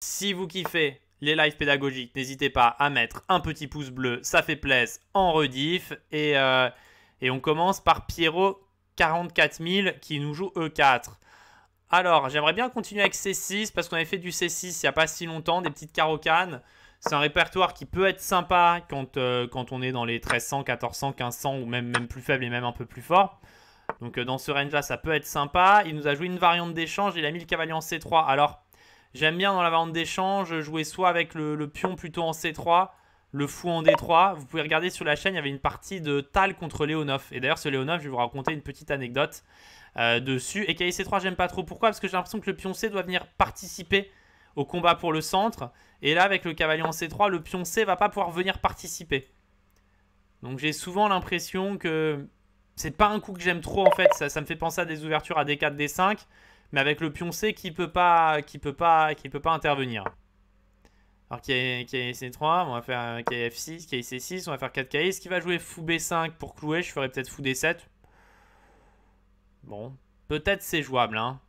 Si vous kiffez les lives pédagogiques, n'hésitez pas à mettre un petit pouce bleu, ça fait plaisir en rediff. Et, euh, on commence par Pierrot 44 000 qui nous joue E4. Alors, j'aimerais bien continuer avec C6 parce qu'on avait fait du C6 il n'y a pas si longtemps, des petites carocanes. C'est un répertoire qui peut être sympa quand, euh, on est dans les 1300, 1400, 1500 ou même, plus faible et même un peu plus fort. Donc euh, dans ce range là, ça peut être sympa. Il nous a joué une variante d'échange, il a mis le cavalier en C3. Alors, j'aime bien dans la variante d'échange jouer soit avec le, pion plutôt en C3, le fou en D3. Vous pouvez regarder sur la chaîne, il y avait une partie de Tal contre Léonov. Et d'ailleurs, ce Léonov, je vais vous raconter une petite anecdote euh, dessus. Et cavalier C3, j'aime pas trop. Pourquoi? Parce que j'ai l'impression que le pion C doit venir participer au combat pour le centre. Et là, avec le cavalier en C3, le pion C va pas pouvoir venir participer. Donc j'ai souvent l'impression que c'est pas un coup que j'aime trop en fait. Ça, me fait penser à des ouvertures à D4, D5. Mais avec le pion C qui peut pas, qui peut pas, qui peut pas intervenir. Alors est, C3, on va faire qui F6, qui C6, on va faire 4 KI. Ce qui va jouer fou B5 pour clouer, je ferai peut-être fou D7. Bon, peut-être c'est jouable. Hein.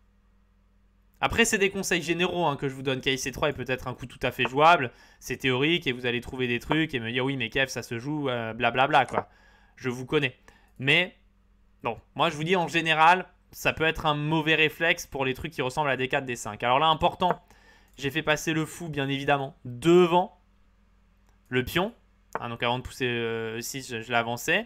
Après, c'est des conseils généraux hein, que je vous donne. KIC3 est peut-être un coup tout à fait jouable. C'est théorique et vous allez trouver des trucs et me dire oui, mais KF, ça se joue, blablabla, euh, bla, quoi. Je vous connais. Mais, bon, moi je vous dis en général, ça peut être un mauvais réflexe pour les trucs qui ressemblent à des 4, des 5. Alors là, important, j'ai fait passer le fou, bien évidemment, devant le pion. Ah, donc avant de pousser 6, euh, je, je l'ai avancé.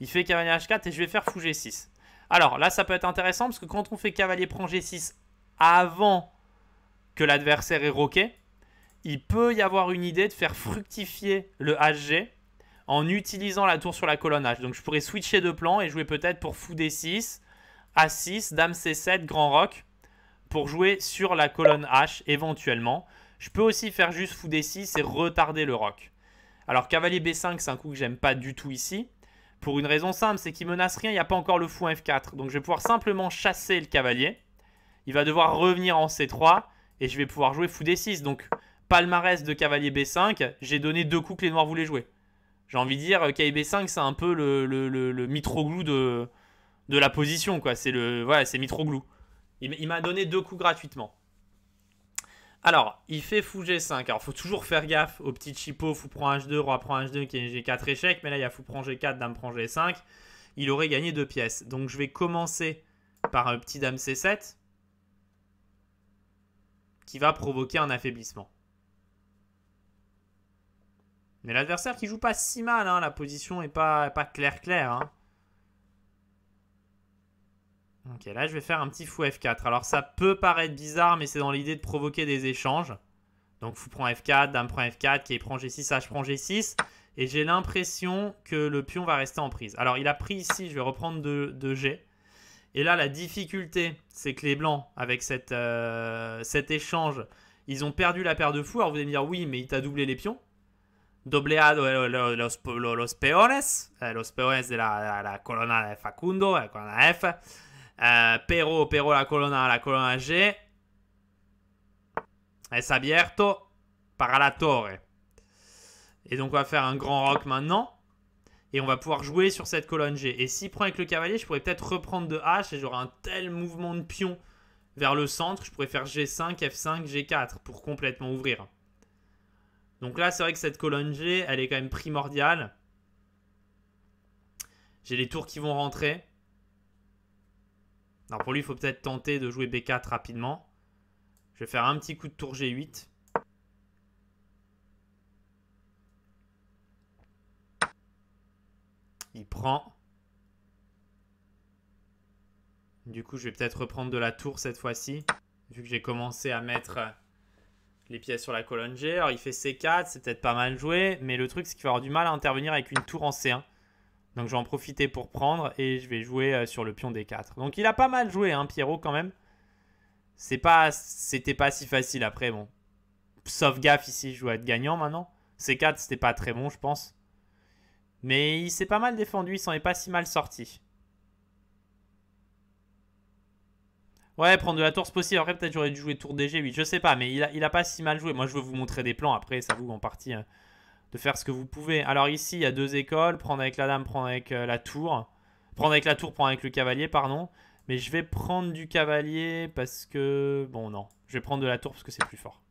Il fait cavalier H4 et je vais faire fou G6. Alors là, ça peut être intéressant parce que quand on fait cavalier prend G6 avant que l'adversaire ait roqué, il peut y avoir une idée de faire fructifier le HG en utilisant la tour sur la colonne H. Donc je pourrais switcher de plan et jouer peut-être pour fou D6, A6, Dame C7, Grand Rock pour jouer sur la colonne H éventuellement. Je peux aussi faire juste fou D6 et retarder le rock. Alors cavalier B5 c'est un coup que j'aime pas du tout ici. Pour une raison simple, c'est qu'il menace rien, il n'y a pas encore le fou F4. Donc je vais pouvoir simplement chasser le cavalier il va devoir revenir en C3 et je vais pouvoir jouer fou D6. Donc, palmarès de cavalier B5, j'ai donné deux coups que les noirs voulaient jouer. J'ai envie de dire, cavalier B5, c'est un peu le, le, mitroglou de, de la position. quoi. C'est le voilà, c'est mitroglou. Il, m'a donné deux coups gratuitement. Alors, il fait fou G5. Alors, faut toujours faire gaffe au petit chipot. Fou prend H2, roi prend H2, qui est G4 échec. Mais là, il y a fou prend G4, dame prend G5. Il aurait gagné deux pièces. Donc, je vais commencer par un petit dame C7 qui va provoquer un affaiblissement. Mais l'adversaire qui joue pas si mal, hein, la position est pas, pas claire claire. Hein. Ok, là je vais faire un petit fou F4. Alors ça peut paraître bizarre, mais c'est dans l'idée de provoquer des échanges. Donc fou prend F4, dame prend F4, qui prend G6, H prend G6. Et j'ai l'impression que le pion va rester en prise. Alors il a pris ici, je vais reprendre de G. Et là, la difficulté, c'est que les blancs, avec cette, euh, cet échange, ils ont perdu la paire de fous. Alors vous allez me dire, oui, mais il t'a doublé les pions. Dobleado los, los, los peones, eh, los peones de la, la, colonna de Facundo, la colonna F. Eh, pero, pero la colonna, la colonna G. Es abierto para la torre. Et donc on va faire un grand rock maintenant. Et on va pouvoir jouer sur cette colonne G. Et s'il prend avec le cavalier, je pourrais peut-être reprendre de H et j'aurai un tel mouvement de pion vers le centre. Je pourrais faire G5, F5, G4 pour complètement ouvrir. Donc là, c'est vrai que cette colonne G, elle est quand même primordiale. J'ai les tours qui vont rentrer. Alors pour lui, il faut peut-être tenter de jouer B4 rapidement. Je vais faire un petit coup de tour G8. Il prend. Du coup, je vais peut-être reprendre de la tour cette fois-ci. Vu que j'ai commencé à mettre les pièces sur la colonne G. Alors, il fait C4, c'est peut-être pas mal joué. Mais le truc, c'est qu'il va avoir du mal à intervenir avec une tour en C1. Donc, je vais en profiter pour prendre. Et je vais jouer euh, sur le pion D4. Donc, il a pas mal joué, hein, Pierrot, quand même. C'est pas, C'était pas si facile après, bon. Sauf gaffe, ici, je dois être gagnant maintenant. C4, c'était pas très bon, je pense. Mais il s'est pas mal défendu, il s'en est pas si mal sorti. Ouais, prendre de la tour c'est possible. Après, peut-être j'aurais dû jouer tour DG, oui, je sais pas, mais il a, il a pas si mal joué. Moi, je veux vous montrer des plans. Après, ça vous en partie hein, de faire ce que vous pouvez. Alors ici, il y a deux écoles. Prendre avec la dame, prendre avec euh, la tour. Prendre avec la tour, prendre avec le cavalier, pardon. Mais je vais prendre du cavalier parce que... Bon, non. Je vais prendre de la tour parce que c'est plus fort.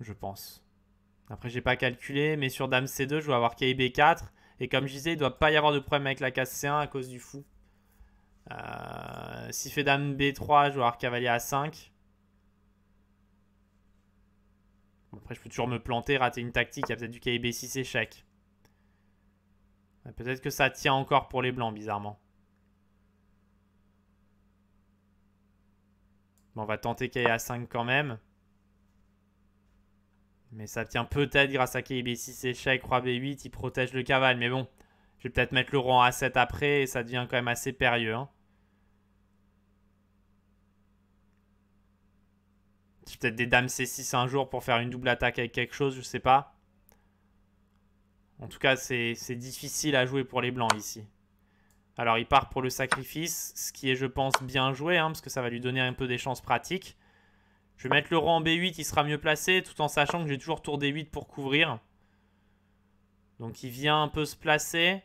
je pense. Après, j'ai pas calculé, mais sur Dame C2, je dois avoir b 4 Et comme je disais, il doit pas y avoir de problème avec la case C1 à cause du fou. Euh, S'il fait Dame B3, je dois avoir cavalier A5. Après, je peux toujours me planter, rater une tactique. Il y a peut-être du b 6 échec. Peut-être que ça tient encore pour les blancs, bizarrement. Bon, on va tenter a 5 quand même. Mais ça tient peut-être grâce à KIB6 échec, roi B8, il protège le cavale. Mais bon, je vais peut-être mettre le roi en A7 après et ça devient quand même assez périlleux. Hein. Peut-être des dames C6 un jour pour faire une double attaque avec quelque chose, je sais pas. En tout cas, c'est difficile à jouer pour les blancs ici. Alors, il part pour le sacrifice, ce qui est, je pense, bien joué, hein, parce que ça va lui donner un peu des chances pratiques. Je vais mettre le roi en B8, il sera mieux placé, tout en sachant que j'ai toujours tour D8 pour couvrir. Donc, il vient un peu se placer.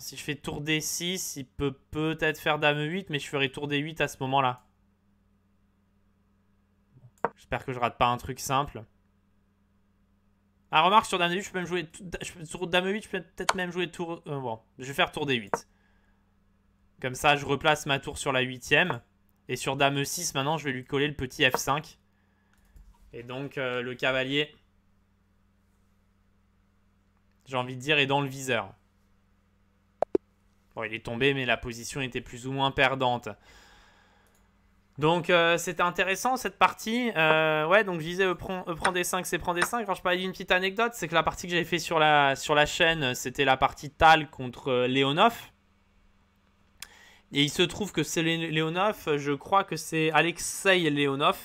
Si je fais tour D6, il peut peut-être faire dame 8, mais je ferai tour D8 à ce moment-là. J'espère que je rate pas un truc simple. Ah, remarque, sur Dame 8, je peux même jouer. Sur Dame 8, je peux peut-être même jouer tour. Euh, bon, je vais faire tour D8. Comme ça, je replace ma tour sur la 8 Et sur Dame 6, maintenant, je vais lui coller le petit F5. Et donc, euh, le cavalier. J'ai envie de dire, est dans le viseur. Bon, il est tombé, mais la position était plus ou moins perdante. Donc euh, c'était intéressant cette partie. Euh, ouais, donc je disais E prend, e prend des 5, c'est prend des 5. Quand je parlais d'une petite anecdote, c'est que la partie que j'avais fait sur la, chaîne, c'était la partie Tal contre euh, Leonov. Et il se trouve que c'est Leonov, je crois que c'est Alexei Leonov.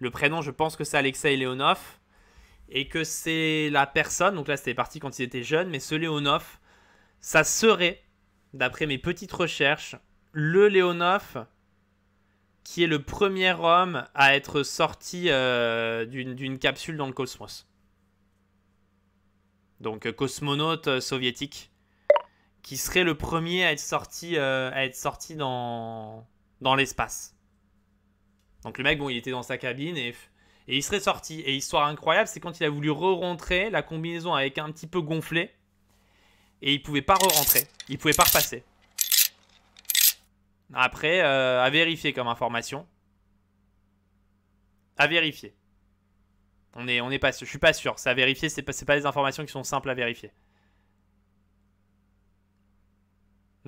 Le prénom, je pense que c'est Alexei Leonov. Et que c'est la personne, donc là c'était parti quand il était jeune, mais ce Leonov, ça serait, d'après mes petites recherches, le Leonov qui est le premier homme à être sorti euh, d'une capsule dans le cosmos. Donc euh, cosmonaute euh, soviétique, qui serait le premier à être sorti, sorti dans, dans l'espace. Donc le mec, bon, il était dans sa cabine et, il serait sorti. Et histoire incroyable, c'est quand il a voulu re-rentrer, la combinaison avec un petit peu gonflé, et il pouvait pas re-rentrer, il pouvait pas repasser. Après, euh, à vérifier comme information. À vérifier. On est, pas, je suis pas sûr. C'est à vérifier. C'est pas, pas des informations qui sont simples à vérifier.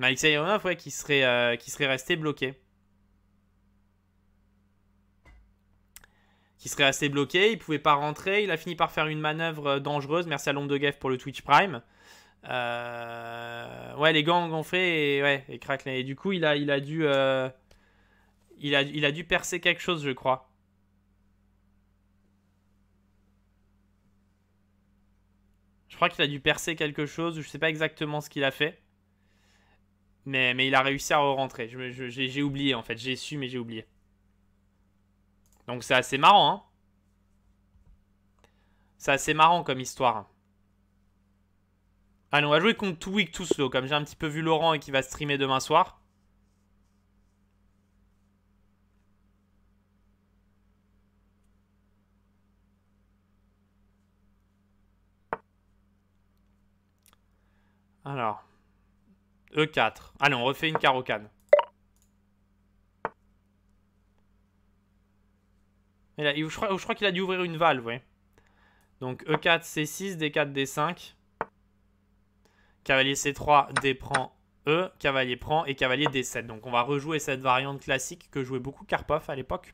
Alexei ouais, qui serait, euh, qui serait resté bloqué. Qui serait resté bloqué. Il pouvait pas rentrer. Il a fini par faire une manœuvre euh, dangereuse. Merci à l'ombre de Geff pour le Twitch Prime. Euh, ouais, les gants gonflés et, ouais, et craquelés. Et du coup, il a, dû. Euh, il, a, dû percer quelque chose, je crois. Je crois qu'il a dû percer quelque chose. Je sais pas exactement ce qu'il a fait. Mais, mais il a réussi à re-rentrer. J'ai oublié en fait. J'ai su, mais j'ai oublié. Donc c'est assez marrant, hein. C'est assez marrant comme histoire. Allez, on va jouer contre Too Too Slow. Comme j'ai un petit peu vu Laurent et qui va streamer demain soir. Alors. E4. Allez, on refait une carocane. je crois, crois qu'il a dû ouvrir une valve, oui. Donc E4, C6, D4, D5. Cavalier C3, D prend E, cavalier prend et cavalier D7. Donc on va rejouer cette variante classique que jouait beaucoup Karpov à l'époque.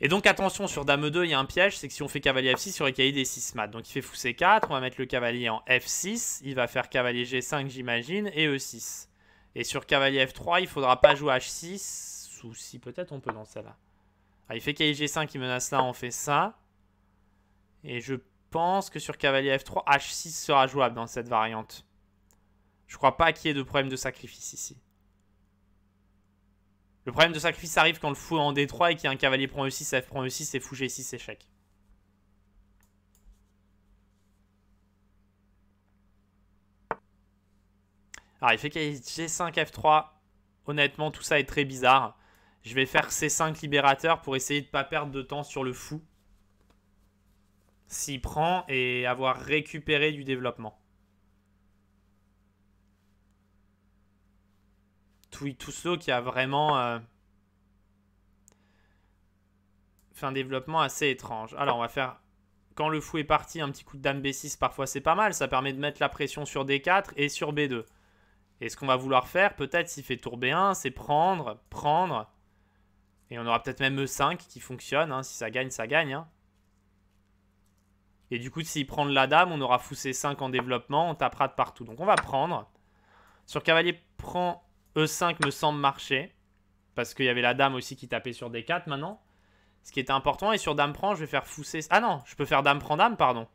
Et donc attention, sur Dame 2, il y a un piège, c'est que si on fait cavalier F6, il y aurait cavalier D6 mat. Donc il fait fou C4, on va mettre le cavalier en F6, il va faire cavalier G5 j'imagine, et E6. Et sur cavalier F3, il faudra pas jouer H6, ou si peut-être on peut dans celle-là. Ah, il fait cavalier G5, il menace là, on fait ça. Et je pense que sur cavalier F3, H6 sera jouable dans cette variante? Je crois pas qu'il y ait de problème de sacrifice ici. Le problème de sacrifice arrive quand le fou est en D3 et qu'il y a un cavalier prend E6, F prend E6 et fou G6 échec. Alors il fait qu'il G5, F3. Honnêtement, tout ça est très bizarre. Je vais faire C5 libérateur pour essayer de pas perdre de temps sur le fou. S'il prend et avoir récupéré du développement. Toussaint qui a vraiment euh, fait un développement assez étrange. Alors on va faire, quand le fou est parti, un petit coup de dame B6 parfois c'est pas mal. Ça permet de mettre la pression sur D4 et sur B2. Et ce qu'on va vouloir faire, peut-être s'il fait tour B1, c'est prendre, prendre. Et on aura peut-être même E5 qui fonctionne. Hein. Si ça gagne, ça gagne. Hein. Et du coup, s'il prend la dame, on aura fou C5 en développement. On tapera de partout. Donc on va prendre. Sur cavalier prend E5 me semble marcher. Parce qu'il y avait la dame aussi qui tapait sur D4 maintenant. Ce qui était important. Et sur dame prend, je vais faire fou C... Ah non, je peux faire dame prend dame, pardon.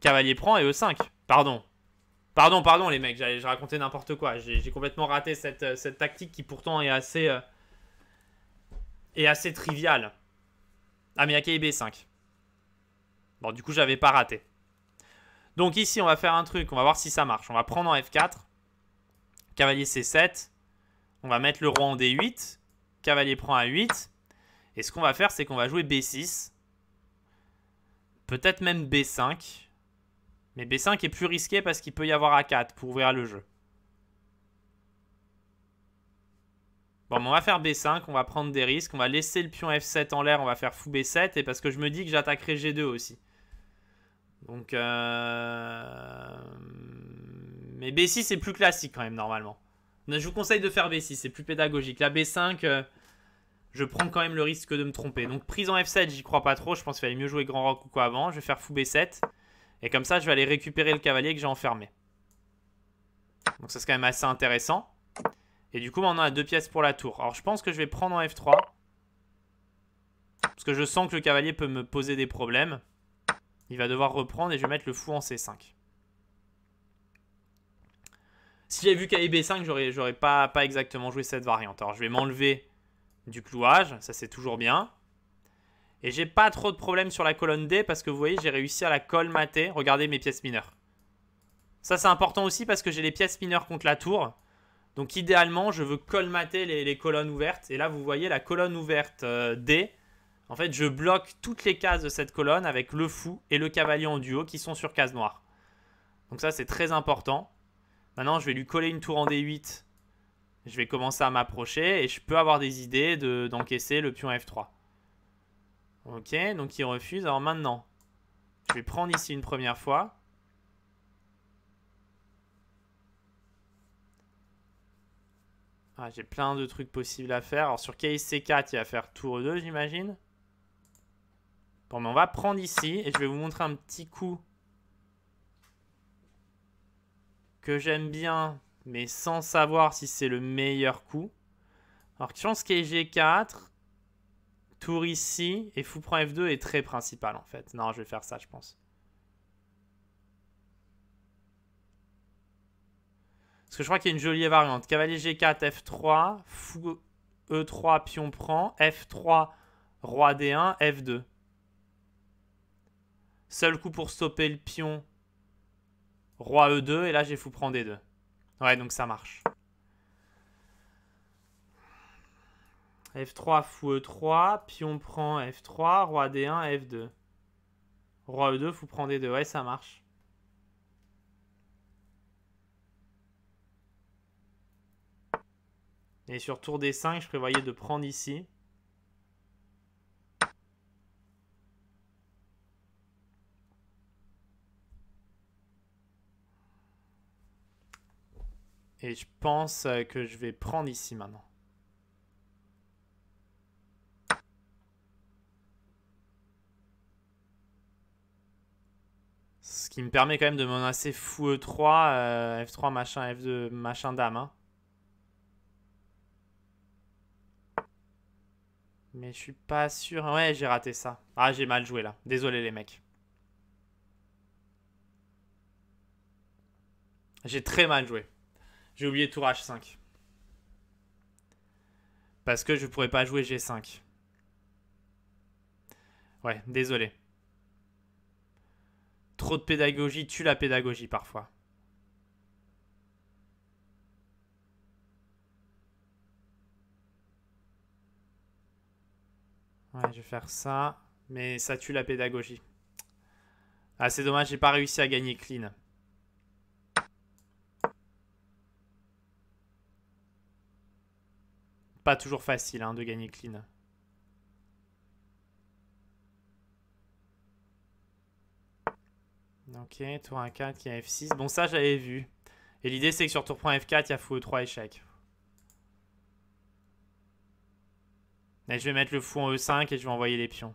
Cavalier prend et E5. Pardon. Pardon, pardon les mecs, j'ai raconté n'importe quoi. J'ai complètement raté cette, cette, tactique qui pourtant est assez... Euh, est assez triviale. Ah mais il y a B5. Bon, du coup, j'avais pas raté. Donc ici, on va faire un truc. On va voir si ça marche. On va prendre en F4. Cavalier C7. On va mettre le roi en D8. Cavalier prend A8. Et ce qu'on va faire, c'est qu'on va jouer B6. Peut-être même B5. Mais B5 est plus risqué parce qu'il peut y avoir A4 pour ouvrir le jeu. Bon, on va faire B5, on va prendre des risques, on va laisser le pion F7 en l'air, on va faire fou B7, et parce que je me dis que j'attaquerai G2 aussi. Donc, euh... mais B6 c'est plus classique quand même normalement. Je vous conseille de faire B6, c'est plus pédagogique. La B5, euh, je prends quand même le risque de me tromper. Donc prise en F7, j'y crois pas trop. Je pense qu'il fallait mieux jouer grand rock ou quoi avant. Je vais faire fou B7. Et comme ça, je vais aller récupérer le cavalier que j'ai enfermé. Donc ça c'est quand même assez intéressant. Et du coup, maintenant, on a deux pièces pour la tour. Alors je pense que je vais prendre en F3. Parce que je sens que le cavalier peut me poser des problèmes. Il va devoir reprendre et je vais mettre le fou en C5. Si j'avais vu qu'à B5, j'aurais pas, pas exactement joué cette variante. Alors je vais m'enlever du clouage, ça c'est toujours bien. Et j'ai pas trop de problèmes sur la colonne D parce que vous voyez, j'ai réussi à la colmater. Regardez mes pièces mineures. Ça c'est important aussi parce que j'ai les pièces mineures contre la tour. Donc idéalement, je veux colmater les, colonnes ouvertes. Et là, vous voyez la colonne ouverte euh, D. En fait, je bloque toutes les cases de cette colonne avec le fou et le cavalier en duo qui sont sur case noire. Donc ça, c'est très important. Maintenant, je vais lui coller une tour en D8. Je vais commencer à m'approcher et je peux avoir des idées d'encaisser le pion F3. Ok, donc il refuse. Alors maintenant, je vais prendre ici une première fois. Ah, J'ai plein de trucs possibles à faire. Alors sur KC4, il va faire tour 2, j'imagine. Bon, mais on va prendre ici et je vais vous montrer un petit coup que j'aime bien, mais sans savoir si c'est le meilleur coup. Alors, chance qu'il G4, tour ici, et fou prend F2 est très principal en fait. Non, je vais faire ça, je pense. Parce que je crois qu'il y a une jolie variante. Cavalier G4, F3, fou E3, pion prend, F3, roi D1, F2. Seul coup pour stopper le pion, Roi E2, et là j'ai fou prendre D2. Ouais, donc ça marche. F3, fou E3, pion prend F3, roi D1, F2. Roi E2, fou prend D2. Ouais, ça marche. Et sur tour D5, je prévoyais de prendre ici. Et je pense euh, que je vais prendre ici maintenant. Ce qui me permet quand même de menacer fou E3, F3, machin, F2, machin, dame. Hein. Mais je suis pas sûr. Ouais, j'ai raté ça. Ah, j'ai mal joué là. Désolé les mecs. J'ai très mal joué. J'ai oublié tour H5. Parce que je pourrais pas jouer G5. Ouais, désolé. Trop de pédagogie tue la pédagogie parfois. Je vais faire ça. Mais ça tue la pédagogie. Ah, c'est dommage, j'ai pas réussi à gagner clean. Pas toujours facile hein, de gagner clean. Ok, tour 1-4 qui a F6. Bon, ça, j'avais vu. Et l'idée, c'est que sur tour F4, il y a fou 3 échecs. Je vais mettre le fou en E5 et je vais envoyer les pions.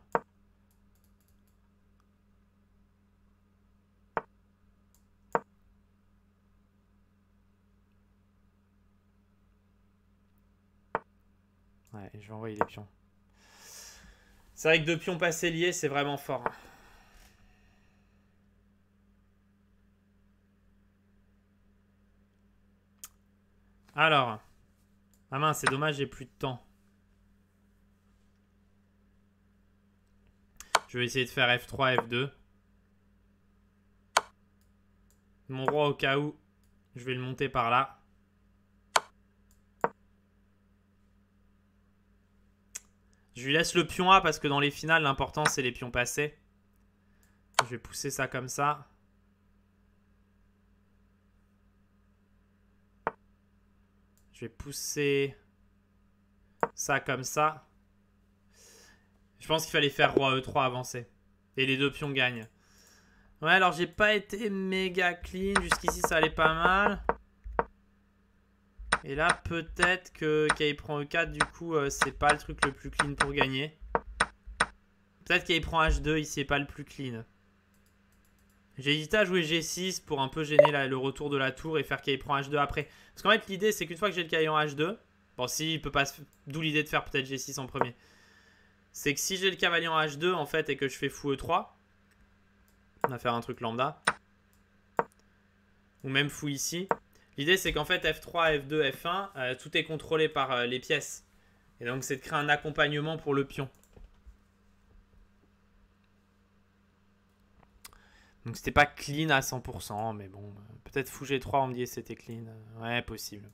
Ouais, je vais envoyer les pions. C'est vrai que deux pions passés liés, c'est vraiment fort. Hein. Alors. Ah mince, c'est dommage, j'ai plus de temps. Je vais essayer de faire F3, F2. Mon roi au cas où, je vais le monter par là. Je lui laisse le pion A parce que dans les finales, l'important c'est les pions passés. Je vais pousser ça comme ça. Je vais pousser ça comme ça. Je pense qu'il fallait faire roi E3 avancer. Et les deux pions gagnent. Ouais, alors j'ai pas été méga clean. Jusqu'ici, ça allait pas mal. Et là, peut-être que qu'il prend E4, du coup, euh, c'est pas le truc le plus clean pour gagner. Peut-être qu'il prend H2, ici, c'est pas le plus clean. J'ai hésité à jouer G6 pour un peu gêner le retour de la tour et faire qu'il prend H2 après. Parce qu'en fait, l'idée, c'est qu'une fois que j'ai le en H2, bon, si, il peut pas... D'où l'idée de faire peut-être G6 en premier c'est que si j'ai le cavalier en H2 en fait et que je fais fou E3, on va faire un truc lambda, ou même fou ici, l'idée c'est qu'en fait F3, F2, F1, tout est contrôlé par euh, les pièces. Et donc c'est de créer un accompagnement pour le pion. Donc c'était pas clean à 100%, mais bon, peut-être fou G3 on me dit c'était clean. Ouais, possible.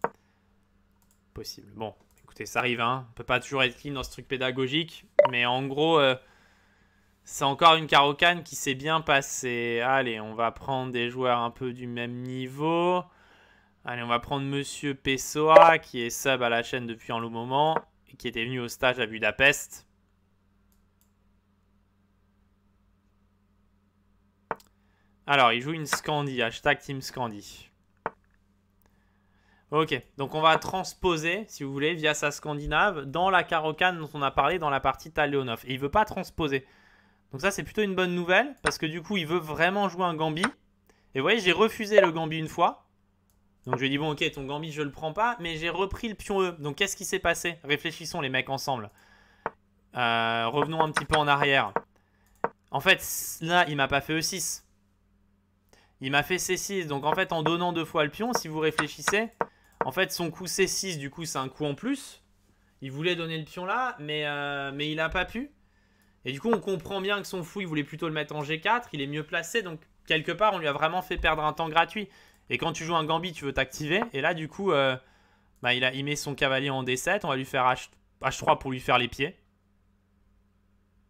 Possible. Bon, ça arrive, hein. On peut pas toujours être clean dans ce truc pédagogique. Mais en gros, euh, c'est encore une carocane qui s'est bien passée. Allez, on va prendre des joueurs un peu du même niveau. Allez, on va prendre Monsieur Pessoa, qui est sub à la chaîne depuis un long moment. Et qui était venu au stage à Budapest. Alors, il joue une Scandi, hashtag Team Scandi. Ok, donc on va transposer, si vous voulez, via sa scandinave, dans la carocane dont on a parlé dans la partie Taleonov. Et il veut pas transposer. Donc ça, c'est plutôt une bonne nouvelle, parce que du coup, il veut vraiment jouer un Gambi. Et vous voyez, j'ai refusé le Gambi une fois. Donc je lui ai dit, bon, ok, ton Gambi, je le prends pas, mais j'ai repris le pion E. Donc qu'est-ce qui s'est passé? Réfléchissons, les mecs, ensemble. Euh, revenons un petit peu en arrière. En fait, là, il m'a pas fait E6. Il m'a fait C6. Donc en fait, en donnant deux fois le pion, si vous réfléchissez, en fait, son coup C6, du coup, c'est un coup en plus. Il voulait donner le pion là, mais, euh, il n'a pas pu. Et du coup, on comprend bien que son fou, il voulait plutôt le mettre en G4. Il est mieux placé, donc quelque part, on lui a vraiment fait perdre un temps gratuit. Et quand tu joues un Gambit, tu veux t'activer. Et là, du coup, euh, bah, il, a, il met son cavalier en D7. On va lui faire H, H3 pour lui faire les pieds.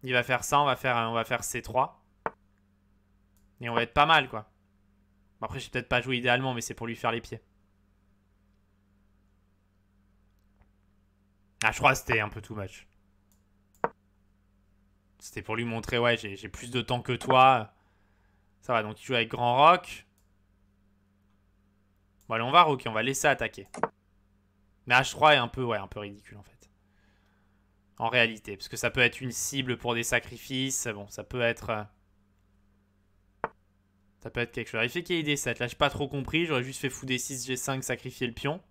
Il va faire ça, on va faire, on va faire C3. Et on va être pas mal, quoi. Après, je vais peut-être pas jouer idéalement, mais c'est pour lui faire les pieds. Ah, je crois que c'était un peu too much. C'était pour lui montrer, ouais, j'ai plus de temps que toi. Ça va, donc il joue avec Grand Rock. Bon, allez, on va rocker, on va laisser attaquer. Mais H3 est un peu, ouais, un peu ridicule, en fait. En réalité, parce que ça peut être une cible pour des sacrifices. Bon, ça peut être... Euh, ça peut être quelque chose. Il fait qu'il y ait des 7. Là, j'ai pas trop compris. J'aurais juste fait fou des 6, G5, sacrifier le pion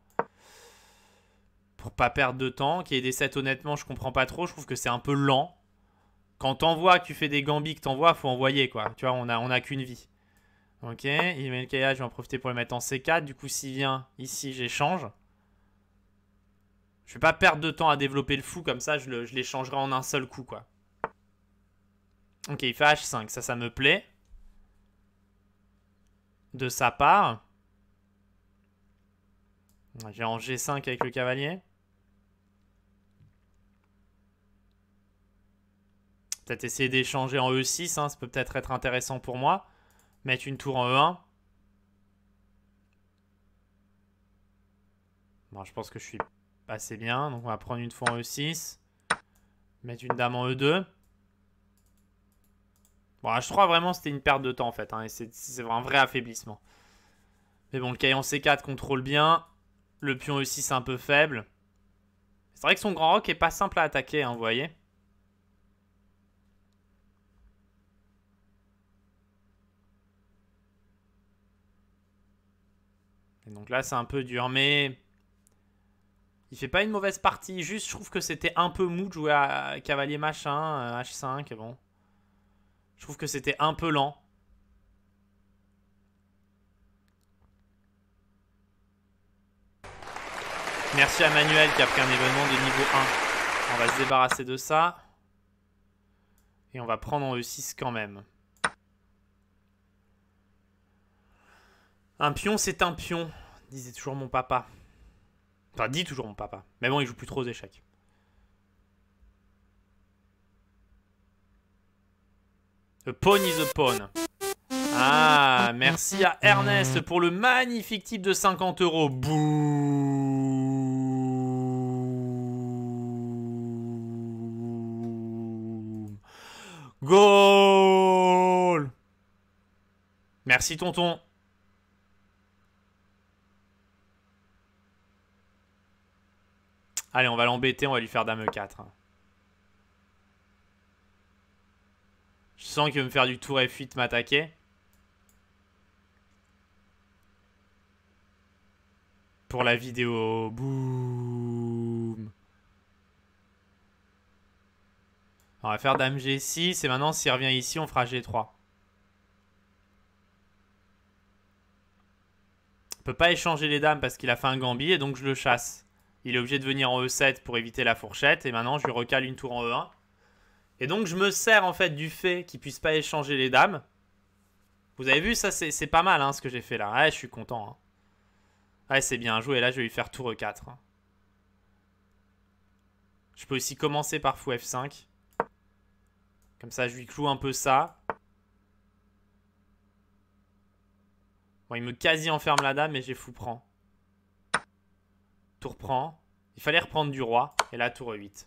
pour pas perdre de temps. Qui est des 7, honnêtement, je comprends pas trop. Je trouve que c'est un peu lent. Quand t'envoies, tu fais des gambis que t'envoies, faut envoyer quoi. Tu vois, on a, qu'une vie. Ok, il met le KA, je vais en profiter pour le mettre en C4. Du coup, s'il vient ici, j'échange. Je vais pas perdre de temps à développer le fou comme ça, je l'échangerai en un seul coup quoi. Ok, il fait H5, ça, ça me plaît. De sa part. J'ai en G5 avec le cavalier. Peut-être essayer d'échanger en E6, hein, ça peut peut-être être intéressant pour moi. Mettre une tour en E1. Bon, je pense que je suis assez bien. Donc on va prendre une fois en E6. Mettre une dame en E2. Bon, H3, vraiment, c'était une perte de temps, en fait. Hein, et c'est un vrai affaiblissement. Mais bon, le caillon C4 contrôle bien. Le pion E6 un peu faible. C'est vrai que son grand rock est pas simple à attaquer, hein, vous voyez. Et donc là, c'est un peu dur, mais... Il fait pas une mauvaise partie, juste je trouve que c'était un peu mou de jouer à cavalier machin, H5, euh, bon. Je trouve que c'était un peu lent. Merci à Manuel qui a pris un événement de niveau 1. On va se débarrasser de ça. Et on va prendre en E6 quand même. Un pion, c'est un pion, disait toujours mon papa. Enfin, dit toujours mon papa. Mais bon, il joue plus trop aux échecs. A pawn is a pawn. Ah, merci à Ernest pour le magnifique type de 50 euros. Boum. Goal Merci tonton. Allez, on va l'embêter, on va lui faire dame 4. Je sens qu'il veut me faire du tour F8 m'attaquer. Pour la vidéo. Boum. On va faire dame G6 et maintenant s'il revient ici on fera G3. On peut pas échanger les dames parce qu'il a fait un gambit et donc je le chasse. Il est obligé de venir en E7 pour éviter la fourchette et maintenant je lui recale une tour en E1. Et donc, je me sers en fait du fait qu'il puisse pas échanger les dames. Vous avez vu, ça c'est pas mal hein, ce que j'ai fait là. Ouais, je suis content. Hein. C'est bien joué. Là, je vais lui faire tour E4. Hein. Je peux aussi commencer par fou F5. Comme ça, je lui cloue un peu ça. Bon, il me quasi enferme la dame, mais j'ai fou prend. Tour prend. Il fallait reprendre du roi. Et là, tour E8.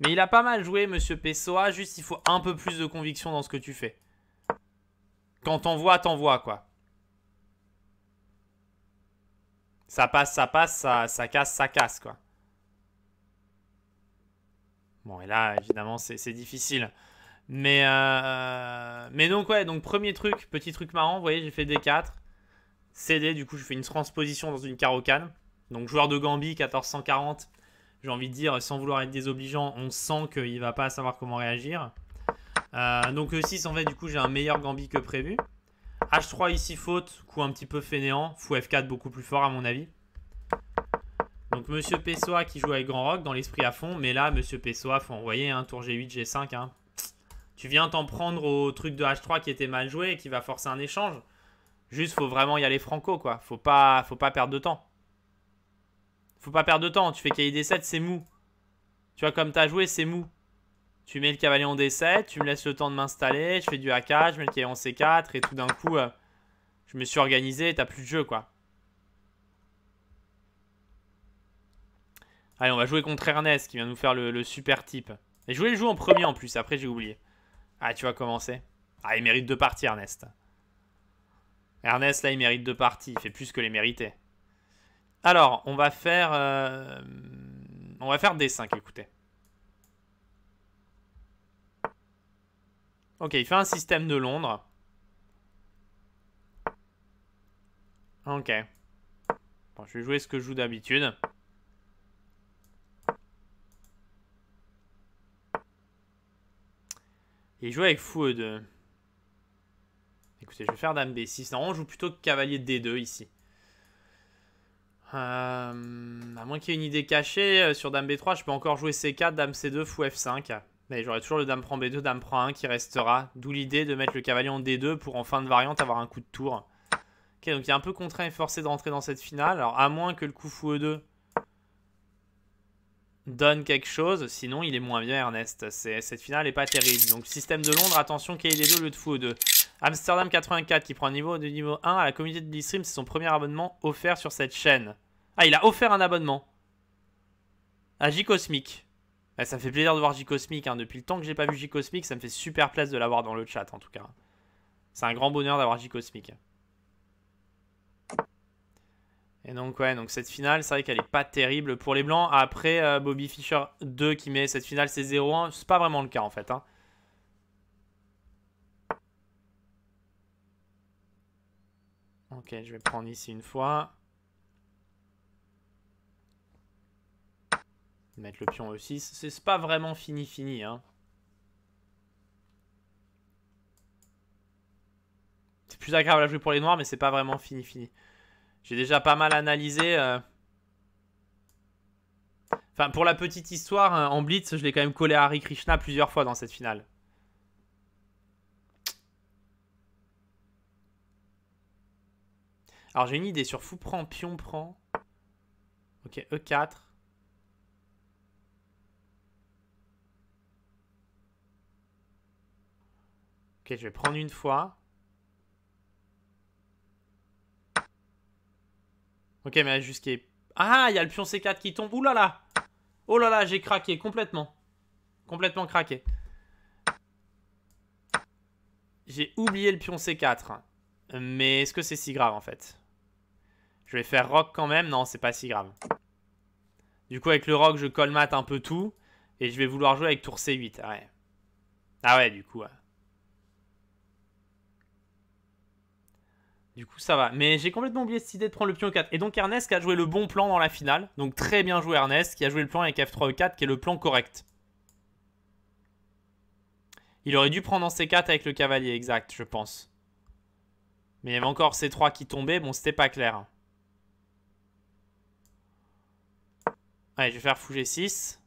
Mais il a pas mal joué, monsieur Pessoa. Juste, il faut un peu plus de conviction dans ce que tu fais. Quand t'envoies, t'envoies, quoi. Ça passe, ça passe, ça, ça casse, ça casse, quoi. Bon, et là, évidemment, c'est difficile. Mais, euh, mais donc, ouais, donc premier truc, petit truc marrant, vous voyez, j'ai fait D4. CD, du coup, je fais une transposition dans une carocane. Donc, joueur de Gambie, 1440 j'ai envie de dire, sans vouloir être désobligeant, on sent qu'il va pas savoir comment réagir. Euh, donc E6, en fait, du coup, j'ai un meilleur Gambit que prévu. H3 ici, faute, coup un petit peu fainéant. Fou F4 beaucoup plus fort à mon avis. Donc Monsieur Pessoa qui joue avec Grand Rock dans l'esprit à fond. Mais là, Monsieur Pessoa, faut envoyer un tour G8, G5. Hein. Tu viens t'en prendre au truc de H3 qui était mal joué et qui va forcer un échange. Juste, faut vraiment y aller franco, quoi. Faut pas, faut pas perdre de temps. Faut pas perdre de temps. Tu fais cavalier D7, c'est mou. Tu vois, comme t'as joué, c'est mou. Tu mets le cavalier en D7, tu me laisses le temps de m'installer, je fais du AK, je mets le cavalier en C4, et tout d'un coup, euh, je me suis organisé et t'as plus de jeu, quoi. Allez, on va jouer contre Ernest qui vient nous faire le, super type. Et je voulais le jouer en premier en plus, après j'ai oublié. Ah, tu vas commencer. Ah, il mérite deux parties, Ernest. Ernest, là, il mérite deux parties. Il fait plus que les mériter. Alors, on va faire... Euh, on va faire D5, écoutez. Ok, il fait un système de Londres. Ok. Bon, je vais jouer ce que je joue d'habitude. Il joue avec fou E2. Écoutez, je vais faire Dame B6. Non, on joue plutôt cavalier D2 ici. Euh, à moins qu'il y ait une idée cachée, euh, sur Dame B3, je peux encore jouer C4, Dame C2, Fou F5. Mais j'aurai toujours le Dame prend B2, Dame prend 1 qui restera. D'où l'idée de mettre le cavalier en D2 pour en fin de variante avoir un coup de tour. Ok, donc il est un peu contraint et forcé de rentrer dans cette finale. Alors, à moins que le coup Fou E2 donne quelque chose. Sinon, il est moins bien, Ernest. Cette finale n'est pas terrible. Donc, système de Londres, attention, qu'il y ait les deux, le fou 2. Amsterdam 84 qui prend un niveau de niveau 1 à la communauté de Blistream. C'est son premier abonnement offert sur cette chaîne. Ah, il a offert un abonnement. À J-Cosmic. ça me fait plaisir de voir J-Cosmic. Hein. Depuis le temps que j'ai pas vu J-Cosmic, ça me fait super plaisir de l'avoir dans le chat, en tout cas. C'est un grand bonheur d'avoir J-Cosmic. Et donc, ouais, donc cette finale, c'est vrai qu'elle est pas terrible pour les Blancs. Après, euh, Bobby Fischer 2 qui met cette finale, c'est 0-1. C'est pas vraiment le cas, en fait. Hein. Ok, je vais prendre ici une fois. Mettre le pion E6. C'est pas vraiment fini fini. Hein. C'est plus agréable à jouer pour les noirs, mais c'est pas vraiment fini fini. J'ai déjà pas mal analysé. Euh. Enfin, pour la petite histoire, hein, en Blitz, je l'ai quand même collé à Hari Krishna plusieurs fois dans cette finale. Alors j'ai une idée sur fou prend, pion prend. Ok, E4. Ok, je vais prendre une fois. Ok, mais jusqu'à... Ah, il y a le pion C4 qui tombe. Ouh là là Oh là là, j'ai craqué complètement. Complètement craqué. J'ai oublié le pion C4. Mais est-ce que c'est si grave en fait? Je vais faire rock quand même. Non, c'est pas si grave. Du coup, avec le rock, je colmate un peu tout. Et je vais vouloir jouer avec tour C8. Ouais. Ah ouais, du coup. Ouais. Du coup, ça va. Mais j'ai complètement oublié cette idée de prendre le pion 4. Et donc, Ernest qui a joué le bon plan dans la finale. Donc, très bien joué, Ernest, qui a joué le plan avec F3 E4, qui est le plan correct. Il aurait dû prendre en C4 avec le cavalier, exact, je pense. Mais il y avait encore C3 qui tombait. Bon, c'était pas clair. Allez, je vais faire fou G6.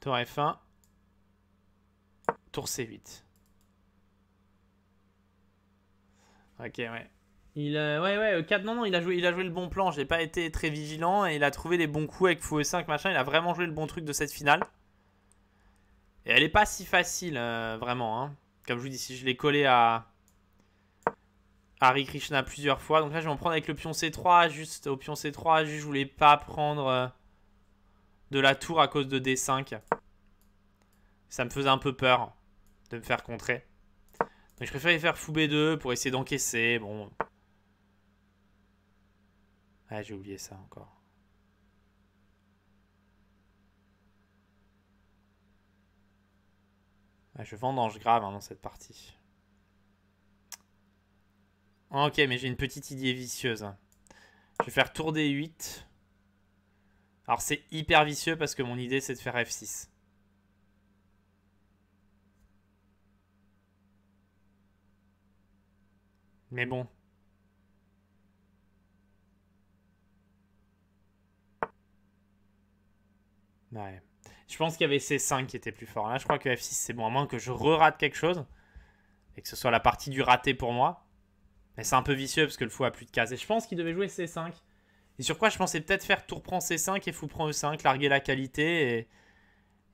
Tour F1. Tour C8. Ok, ouais. Il, euh, ouais, ouais, 4, non, non, il a, joué, le bon plan. J'ai pas été très vigilant et il a trouvé les bons coups avec Fou E5, machin. Il a vraiment joué le bon truc de cette finale. Et elle est pas si facile, euh, vraiment. Hein. Comme je vous dis, si je l'ai collé à Harry Krishna plusieurs fois. Donc là, je vais en prendre avec le pion C3. Juste au pion C3, juste, je voulais pas prendre euh, de la tour à cause de D5. Ça me faisait un peu peur de me faire contrer je préfère faire fou B2 pour essayer d'encaisser. Bon. Ah, j'ai oublié ça encore. Ah, je vendange grave hein, dans cette partie. Ok, mais j'ai une petite idée vicieuse. Je vais faire tour D8. Alors c'est hyper vicieux parce que mon idée c'est de faire F6. Mais bon. Ouais. Je pense qu'il y avait C5 qui était plus fort. Là, je crois que F6, c'est bon. À moins que je re-rate quelque chose. Et que ce soit la partie du raté pour moi. Mais c'est un peu vicieux parce que le fou a plus de cases. Et je pense qu'il devait jouer C5. Et sur quoi je pensais peut-être faire tour prend C5 et fou prend E5, larguer la qualité.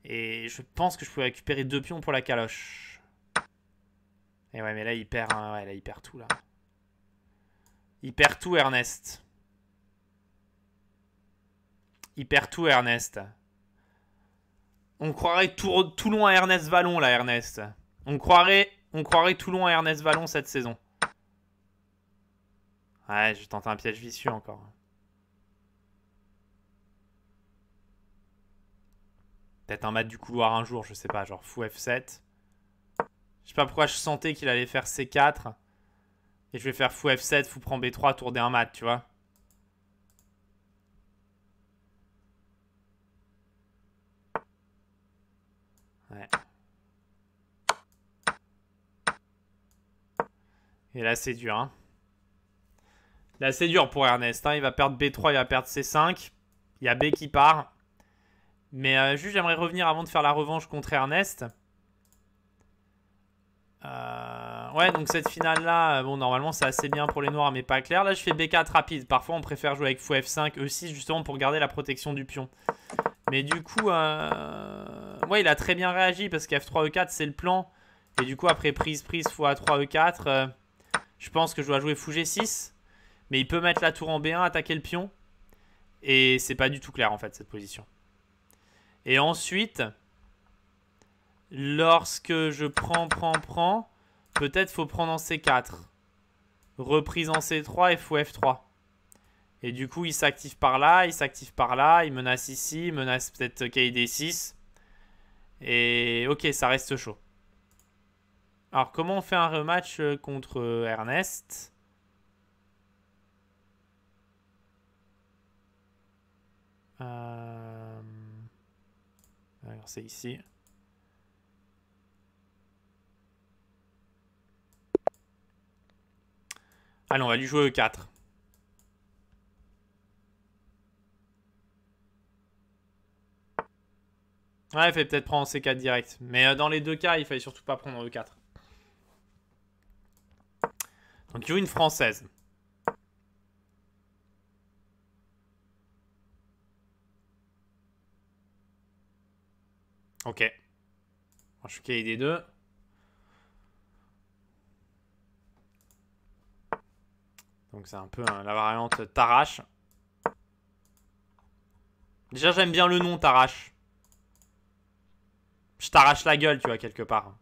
Et, je pense que je pouvais récupérer deux pions pour la caloche. Et ouais, mais là, il perd, là, il perd tout, là. Il perd tout, Ernest. Il perd tout, Ernest. On croirait Toulon à Ernest Vallon, là, Ernest. On croirait, on croirait à Ernest Vallon cette saison. Ouais, je vais tenter un piège vicieux encore. Peut-être un mat du couloir un jour, je sais pas, genre fou F7. Je sais pas pourquoi je sentais qu'il allait faire C4. Et je vais faire fou F7, fou prend B3, tour d 1 mat, tu vois. Ouais. Et là, c'est dur. Hein. Là, c'est dur pour Ernest. Hein. Il va perdre B3, il va perdre C5. Il y a B qui part. Mais euh, juste, j'aimerais revenir avant de faire la revanche contre Ernest. Euh, ouais, donc cette finale-là, bon, normalement, c'est assez bien pour les noirs, mais pas clair. Là, je fais B4 rapide. Parfois, on préfère jouer avec fou F5, E6, justement pour garder la protection du pion. Mais du coup, euh... ouais, il a très bien réagi parce qu'F3, E4, c'est le plan. Et du coup, après prise, prise, fou A3, E4, euh, je pense que je dois jouer fou G6. Mais il peut mettre la tour en B1, attaquer le pion. Et c'est pas du tout clair, en fait, cette position. Et ensuite, lorsque je prends, prends, prends, peut-être faut prendre en C4. Reprise en C3 et fou F3. Et du coup, il s'active par là, il s'active par là, il menace ici, il menace peut-être KID6. Et ok, ça reste chaud. Alors, comment on fait un rematch euh, contre euh, Ernest? Euh, Alors, c'est ici. Allez, on va lui jouer E4. Ouais, il fait peut-être prendre C4 direct. Mais euh, dans les deux cas, il fallait surtout pas prendre E4. Donc il joue une française. Ok. je suis KID2. Donc c'est un peu la variante Tarache. Déjà j'aime bien le nom Tarache. Je t'arrache la gueule, tu vois, quelque part.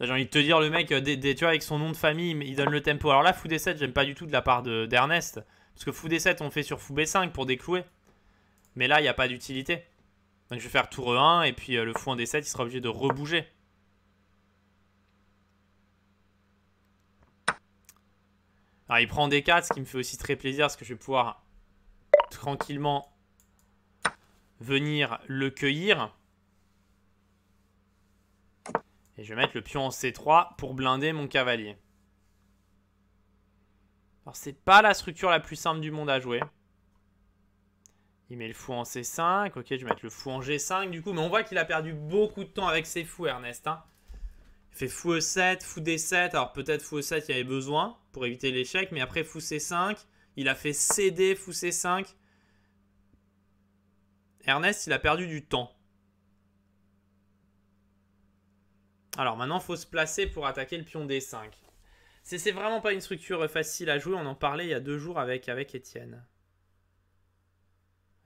J'ai envie de te dire, le mec, euh, tu vois, avec son nom de famille, il donne le tempo. Alors là, fou D7, j'aime pas du tout de la part d'Ernest. parce que fou D7, on fait sur fou B5 pour déclouer. Mais là, il n'y a pas d'utilité. Donc je vais faire tour E1, et puis euh, le fou en D7, il sera obligé de rebouger. Alors il prend D4, ce qui me fait aussi très plaisir, parce que je vais pouvoir tranquillement venir le cueillir. Et je vais mettre le pion en C3 pour blinder mon cavalier. Alors c'est pas la structure la plus simple du monde à jouer. Il met le fou en C5. Ok, je vais mettre le fou en G5 du coup. Mais on voit qu'il a perdu beaucoup de temps avec ses fous, Ernest. Hein. Fait fou E7, fou D7. Alors peut-être fou E7, il y avait besoin pour éviter l'échec. Mais après fou C5. Il a fait CD, fou C5. Ernest, il a perdu du temps. Alors maintenant, il faut se placer pour attaquer le pion D5. C'est vraiment pas une structure facile à jouer. On en parlait il y a deux jours avec, avec Étienne.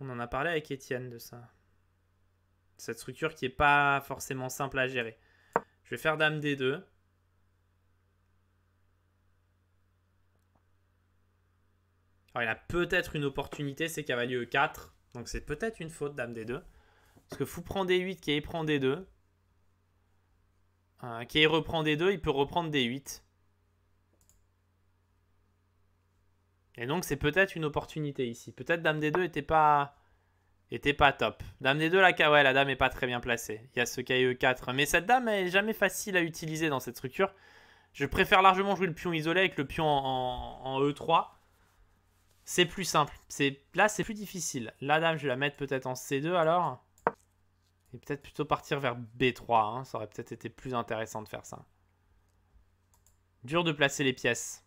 On en a parlé avec Étienne de ça. Cette structure qui n'est pas forcément simple à gérer. Je vais faire Dame D2. Alors il a peut-être une opportunité, c'est cavalier E4. Donc c'est peut-être une faute, dame D2. Parce que fou prend D8, qui prend D2. qui reprend D2, il peut reprendre D8. Et donc c'est peut-être une opportunité ici. Peut-être dame D2 était pas était pas top. Dame D2, la, ouais, la dame est pas très bien placée. Il y a ce KE4. Mais cette dame est jamais facile à utiliser dans cette structure. Je préfère largement jouer le pion isolé avec le pion en E3 c'est plus simple. Là, c'est plus difficile. La dame, je vais la mettre peut-être en C2 alors. Et peut-être plutôt partir vers B3. Hein. Ça aurait peut-être été plus intéressant de faire ça. Dur de placer les pièces.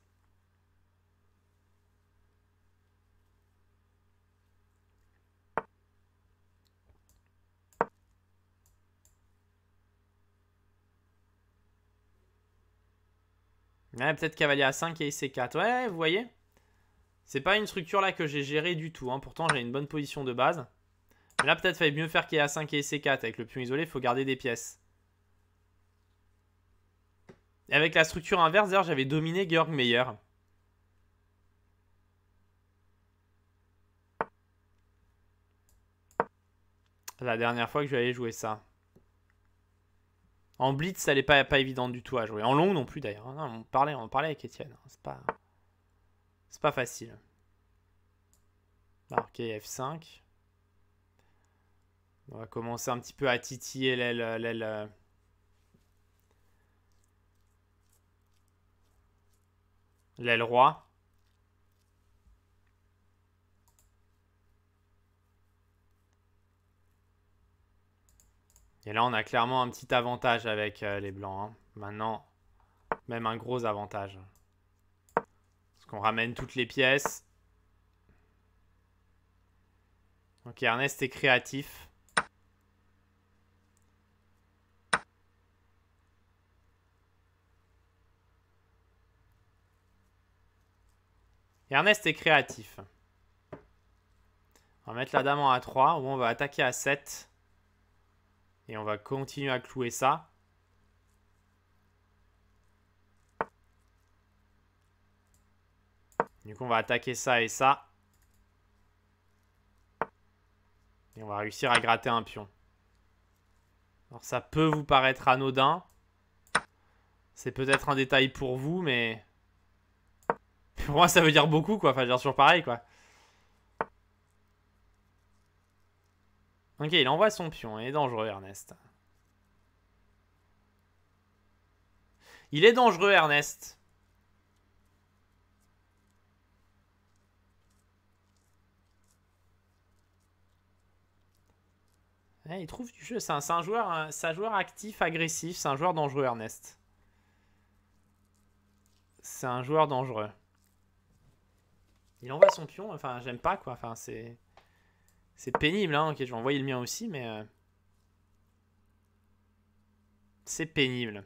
Ouais, peut-être cavalier A5 et C4. Ouais, vous voyez c'est pas une structure là que j'ai gérée du tout. Hein. Pourtant, j'ai une bonne position de base. Là, peut-être fallait mieux faire qu'il y ait A5 et C4. Avec le pion isolé, il faut garder des pièces. Et avec la structure inverse, d'ailleurs, j'avais dominé Georg Meyer. La dernière fois que je vais jouer ça. En blitz, ça n'est pas, pas évident du tout à jouer. En long non plus d'ailleurs. On parlait, on parlait avec Etienne. Hein. C'est pas... C'est pas facile. Marquer F5. On va commencer un petit peu à titiller l'aile l'aile roi. Et là, on a clairement un petit avantage avec euh, les blancs. Hein. Maintenant, même un gros avantage. Parce qu'on ramène toutes les pièces. Ok, Ernest est créatif. Ernest est créatif. On va mettre la dame en A3, ou on va attaquer à 7. Et on va continuer à clouer ça. Du coup, on va attaquer ça et ça. Et on va réussir à gratter un pion. Alors ça peut vous paraître anodin. C'est peut-être un détail pour vous, mais... Pour moi, ça veut dire beaucoup, quoi. Enfin, je veux dire pareil, quoi. Ok, il envoie son pion. Il est dangereux, Ernest. Il est dangereux, Ernest. il trouve du jeu. C'est un, joueur, un joueur actif, agressif. C'est un joueur dangereux, Ernest. C'est un joueur dangereux. Il envoie son pion. Enfin, j'aime pas, quoi. Enfin, c'est... C'est pénible, hein. Ok, je vais envoyer le mien aussi, mais... Euh, c'est pénible.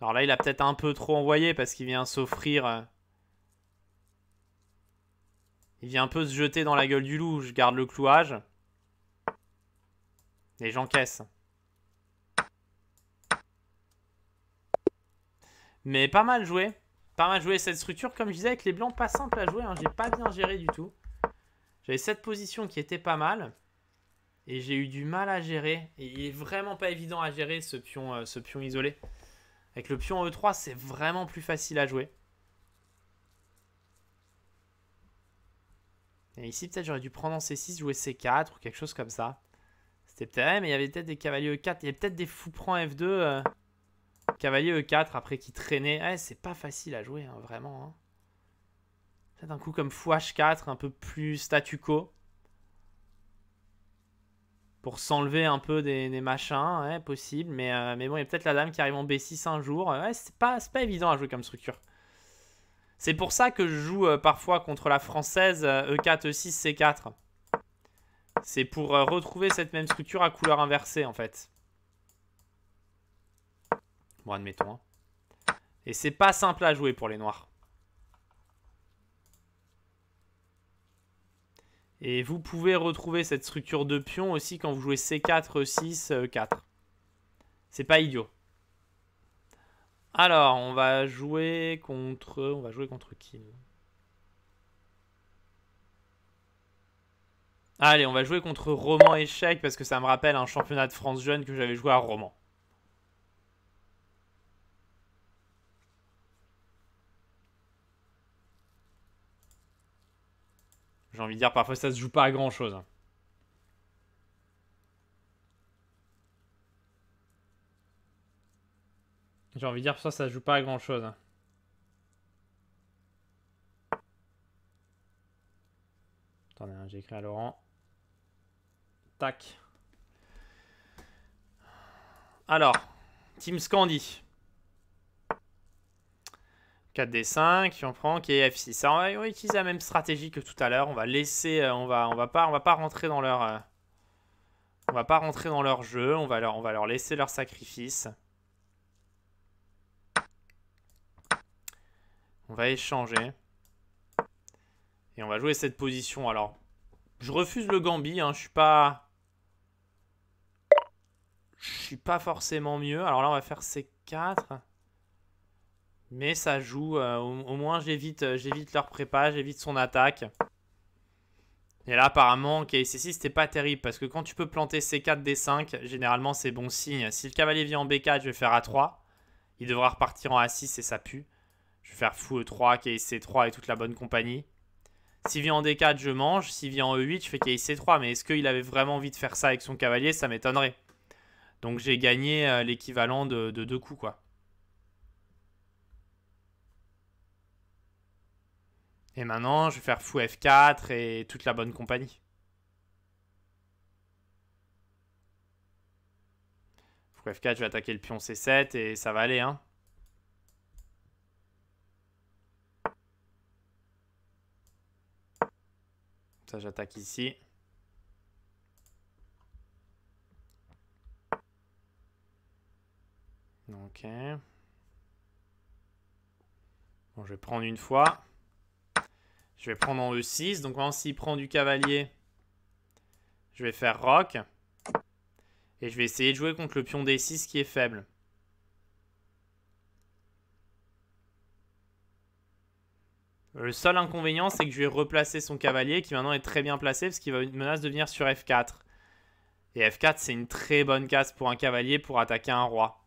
Alors là, il a peut-être un peu trop envoyé parce qu'il vient s'offrir... Euh, il vient un peu se jeter dans la gueule du loup. Je garde le clouage. Et j'encaisse. Mais pas mal joué. Pas mal joué cette structure. Comme je disais, avec les blancs, pas simple à jouer. Hein. J'ai pas bien géré du tout. J'avais cette position qui était pas mal. Et j'ai eu du mal à gérer. Et il est vraiment pas évident à gérer ce pion, euh, isolé. Avec le pion E3, c'est vraiment plus facile à jouer. Et ici, peut-être j'aurais dû prendre en C6, jouer C4 ou quelque chose comme ça. C'était peut-être... mais il y avait peut-être des cavaliers E4. Il y avait peut-être des fous prends F2. Euh, cavalier E4 après qui traînait. c'est pas facile à jouer, hein, vraiment. Hein. Peut-être un coup comme fou H4, un peu plus statu quo. Pour s'enlever un peu des, machins, ouais, possible. Mais, euh, mais bon, il y a peut-être la dame qui arrive en B6 un jour. Ouais, c'est pas, évident à jouer comme structure. C'est pour ça que je joue euh, parfois contre la française E4, E6, C4. C'est pour euh, retrouver cette même structure à couleur inversée en fait. Bon, admettons. Hein. Et c'est pas simple à jouer pour les noirs. Et vous pouvez retrouver cette structure de pion aussi quand vous jouez C4, E6, E4. C'est pas idiot. Alors, on va jouer contre... On va jouer contre qui Allez, on va jouer contre Roman Échec parce que ça me rappelle un championnat de France jeune que j'avais joué à Roman. J'ai envie de dire, parfois ça se joue pas à grand chose. J'ai envie de dire, ça, ça joue pas à grand chose. Attendez, hein, j'ai écrit à Laurent. Tac. Alors, Team Scandi. 4D5, on prend qui est F6. Ça, on, va, utiliser la même stratégie que tout à l'heure. On va laisser, euh, on va, on va pas, on va pas rentrer dans leur, euh, on va pas rentrer dans leur jeu. On va leur, on va leur laisser leur sacrifice. On va échanger. Et on va jouer cette position. Alors, je refuse le Gambi. Hein. Je suis pas... Je suis pas forcément mieux. Alors là, on va faire C4. Mais ça joue. Euh, au, moins, j'évite euh, j'évite leur prépa, j'évite son attaque. Et là, apparemment, KC6, c'était pas terrible. Parce que quand tu peux planter C4, D5, généralement, c'est bon signe. Si le cavalier vient en B4, je vais faire A3. Il devra repartir en A6 et ça pue. Je vais faire fou E3, c 3 et toute la bonne compagnie. S'il vient en D4, je mange. S'il vient en E8, je fais c 3 Mais est-ce qu'il avait vraiment envie de faire ça avec son cavalier? Ça m'étonnerait. Donc j'ai gagné euh, l'équivalent de, deux coups, quoi. Et maintenant, je vais faire fou F4 et toute la bonne compagnie. coup, F4, je vais attaquer le pion C7 et ça va aller. Hein. Ça, j'attaque ici. Ok. Bon, je vais prendre une fois. Je vais prendre en E6. Donc maintenant, s'il prend du cavalier, je vais faire roc. Et je vais essayer de jouer contre le pion D6 qui est faible. Le seul inconvénient, c'est que je vais replacer son cavalier qui maintenant est très bien placé parce qu'il va une menace de venir sur F4. Et F4, c'est une très bonne case pour un cavalier pour attaquer un roi.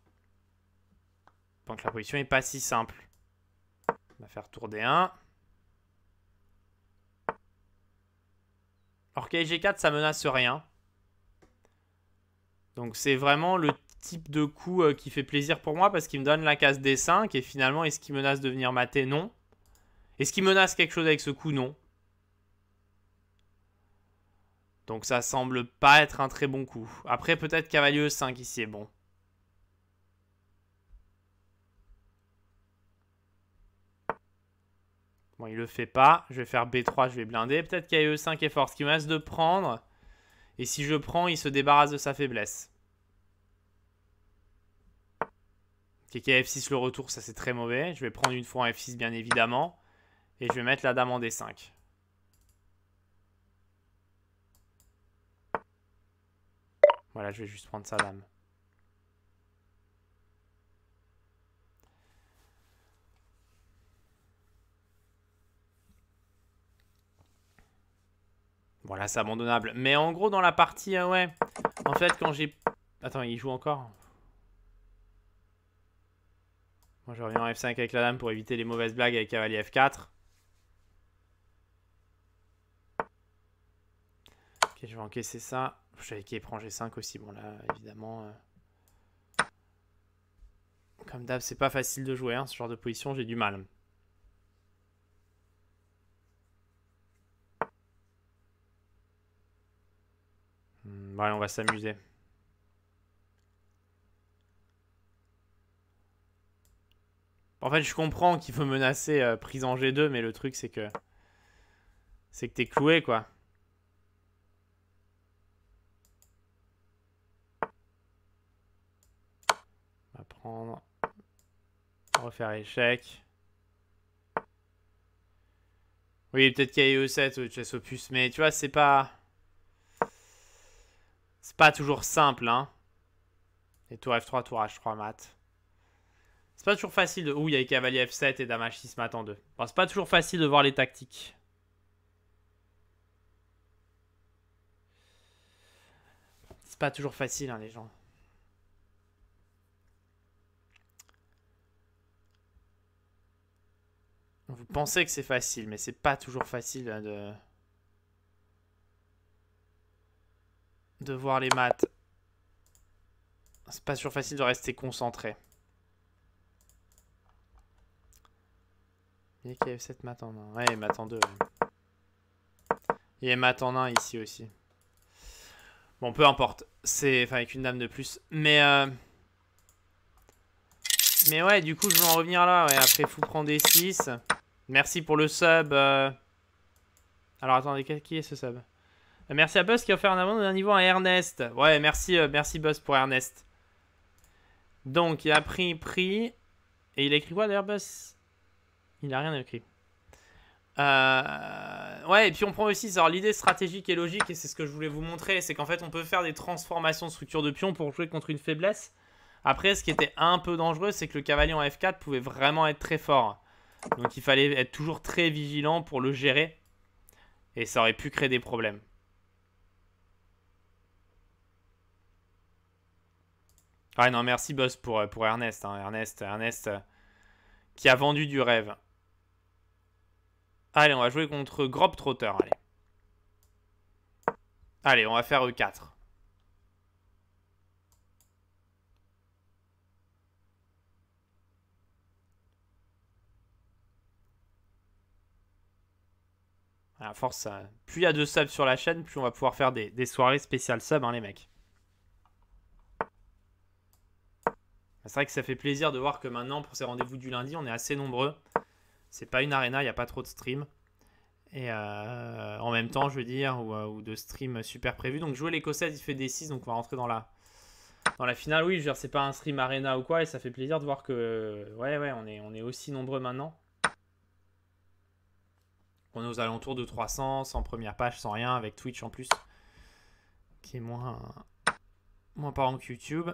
Donc la position n'est pas si simple. On va faire tour D1. Alors G4, ça menace rien. Donc c'est vraiment le type de coup euh, qui fait plaisir pour moi parce qu'il me donne la case D5 et finalement est-ce qu'il menace de venir mater? Non. Est-ce qu'il menace quelque chose avec ce coup? Non. Donc ça semble pas être un très bon coup. Après peut-être cavalier E5 ici est bon. Bon, il le fait pas. Je vais faire B3, je vais blinder. Peut-être qu'il E5 est fort. Ce qui me reste de prendre. Et si je prends, il se débarrasse de sa faiblesse. Ok, F6 le retour, ça c'est très mauvais. Je vais prendre une fois en F6 bien évidemment. Et je vais mettre la dame en D5. Voilà, je vais juste prendre sa dame. Voilà, c'est abandonnable. Mais en gros, dans la partie, euh, ouais. En fait, quand j'ai... Attends, il joue encore Moi, je reviens en F5 avec la dame pour éviter les mauvaises blagues avec cavalier F4. Ok, je vais encaisser ça. Je savais qu'il prend G5 aussi. Bon, là, évidemment... Euh, comme d'hab, c'est pas facile de jouer, hein, ce genre de position, j'ai du mal. Ouais, on va s'amuser. En fait, je comprends qu'il faut menacer euh, prise en G2, mais le truc, c'est que... C'est que t'es cloué, quoi. On va prendre... Refaire échec. Oui, peut-être qu'il y a E7 ou chess opus, mais tu vois, c'est pas... C'est pas toujours simple, hein. Et tour F3, tour H3 mat. C'est pas toujours facile de... Ouh, il y a cavalier F7 et dame H6 mat en 2. c'est pas toujours facile de voir les tactiques. C'est pas toujours facile, hein, les gens. Vous pensez que c'est facile, mais c'est pas toujours facile hein, de... de voir les maths. C'est pas toujours facile de rester concentré. Il y a qui avait 7 maths en 1. Ouais, maths en 2. Il y a maths en 1 ici aussi. Bon, peu importe. C'est enfin avec une dame de plus. Mais euh... Mais ouais, du coup, je vais en revenir là. Après, fou prendre des 6. Merci pour le sub. Euh. Alors, attendez, qui est ce sub? Merci à Buzz qui a offert un abonnement d'un niveau à Ernest. Ouais, merci, euh, merci Buzz pour Ernest. Donc, il a pris prix. Et il a écrit quoi d'ailleurs, Buzz? Il n'a rien écrit. Euh, ouais, et puis on prend aussi l'idée stratégique et logique, et c'est ce que je voulais vous montrer, c'est qu'en fait on peut faire des transformations de structure de pion pour jouer contre une faiblesse. Après, ce qui était un peu dangereux, c'est que le cavalier en F4 pouvait vraiment être très fort. Donc il fallait être toujours très vigilant pour le gérer, et ça aurait pu créer des problèmes. Ouais, non, merci boss pour, euh, pour Ernest. Hein. Ernest, Ernest euh, qui a vendu du rêve. Allez, on va jouer contre Grob Trotter. Allez. Allez, on va faire E4. À force, plus il y a de subs sur la chaîne, plus on va pouvoir faire des, des soirées spéciales subs, hein, les mecs. C'est vrai que ça fait plaisir de voir que maintenant, pour ces rendez-vous du lundi, on est assez nombreux. C'est pas une arena, il n'y a pas trop de stream. Et euh, en même temps, je veux dire, ou, euh, de stream super prévu. Donc jouer l'écossaise, il fait des 6, donc on va rentrer dans la, dans la finale. Oui, je veux dire, c'est pas un stream arena ou quoi, et ça fait plaisir de voir que, ouais, ouais, on est, on est aussi nombreux maintenant. On est aux alentours de 300, sans première page, sans rien, avec Twitch en plus, qui est moins, moins parent que YouTube.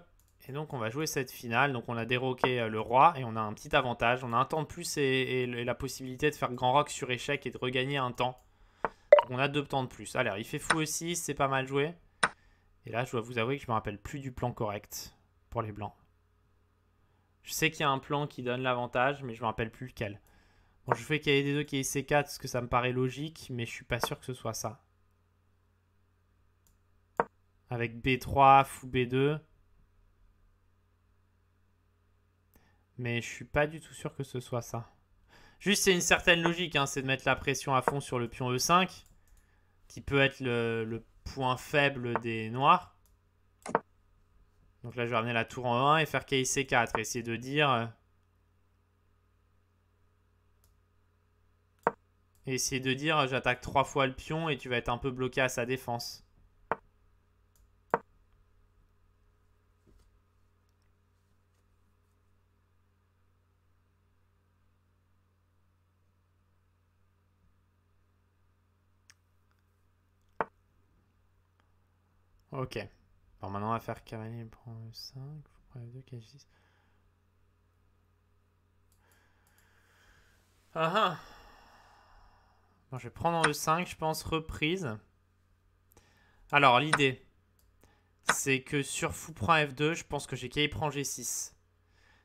Et donc on va jouer cette finale. Donc on a déroqué euh, le roi et on a un petit avantage. On a un temps de plus et, la possibilité de faire grand rock sur échec et de regagner un temps. Donc on a deux temps de plus. Alors il fait fou aussi, c'est pas mal joué. Et là je dois vous avouer que je me rappelle plus du plan correct pour les blancs. Je sais qu'il y a un plan qui donne l'avantage, mais je me rappelle plus lequel. Bon, je fais qu'il y ait des deux qui est C4 parce que ça me paraît logique, mais je suis pas sûr que ce soit ça. Avec B3, fou B2. Mais je suis pas du tout sûr que ce soit ça. Juste, c'est une certaine logique, hein, c'est de mettre la pression à fond sur le pion E5, qui peut être le, point faible des noirs. Donc là, je vais ramener la tour en 1 et faire KIC4, essayer de dire... Euh, essayer de dire, j'attaque trois fois le pion et tu vas être un peu bloqué à sa défense. Ok. Alors maintenant, on va faire cavalier pour 5, 2, 4, 6. Ah ah bon, Je vais prendre en E5, je pense, reprise. Alors, l'idée, c'est que sur fou prend F2, je pense que j'ai qu'à y prendre G6.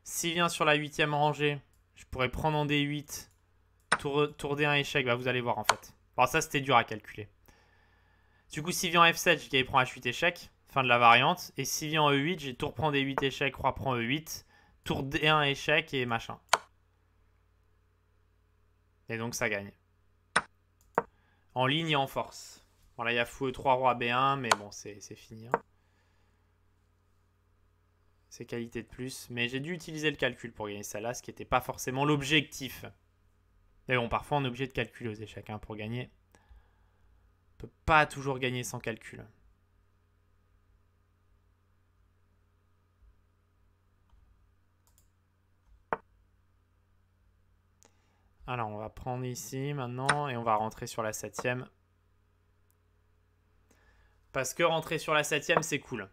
S'il vient sur la 8 huitième rangée, je pourrais prendre en D8, tour, tour D1 échec, bah, vous allez voir en fait. Alors ça, c'était dur à calculer. Du coup, s'il vient en F7, j'ai prend H8 échec. Fin de la variante. Et s'il vient en E8, j'ai tour prend D8 échec, roi prend E8. Tour D1 échec et machin. Et donc ça gagne. En ligne et en force. Voilà, il y a fou E3, roi B1, mais bon, c'est fini. Hein. C'est qualité de plus. Mais j'ai dû utiliser le calcul pour gagner celle-là, ce qui n'était pas forcément l'objectif. Mais bon, parfois on est obligé de calculer aux échecs hein, pour gagner peut pas toujours gagner sans calcul. Alors, on va prendre ici maintenant et on va rentrer sur la septième. Parce que rentrer sur la septième, c'est cool.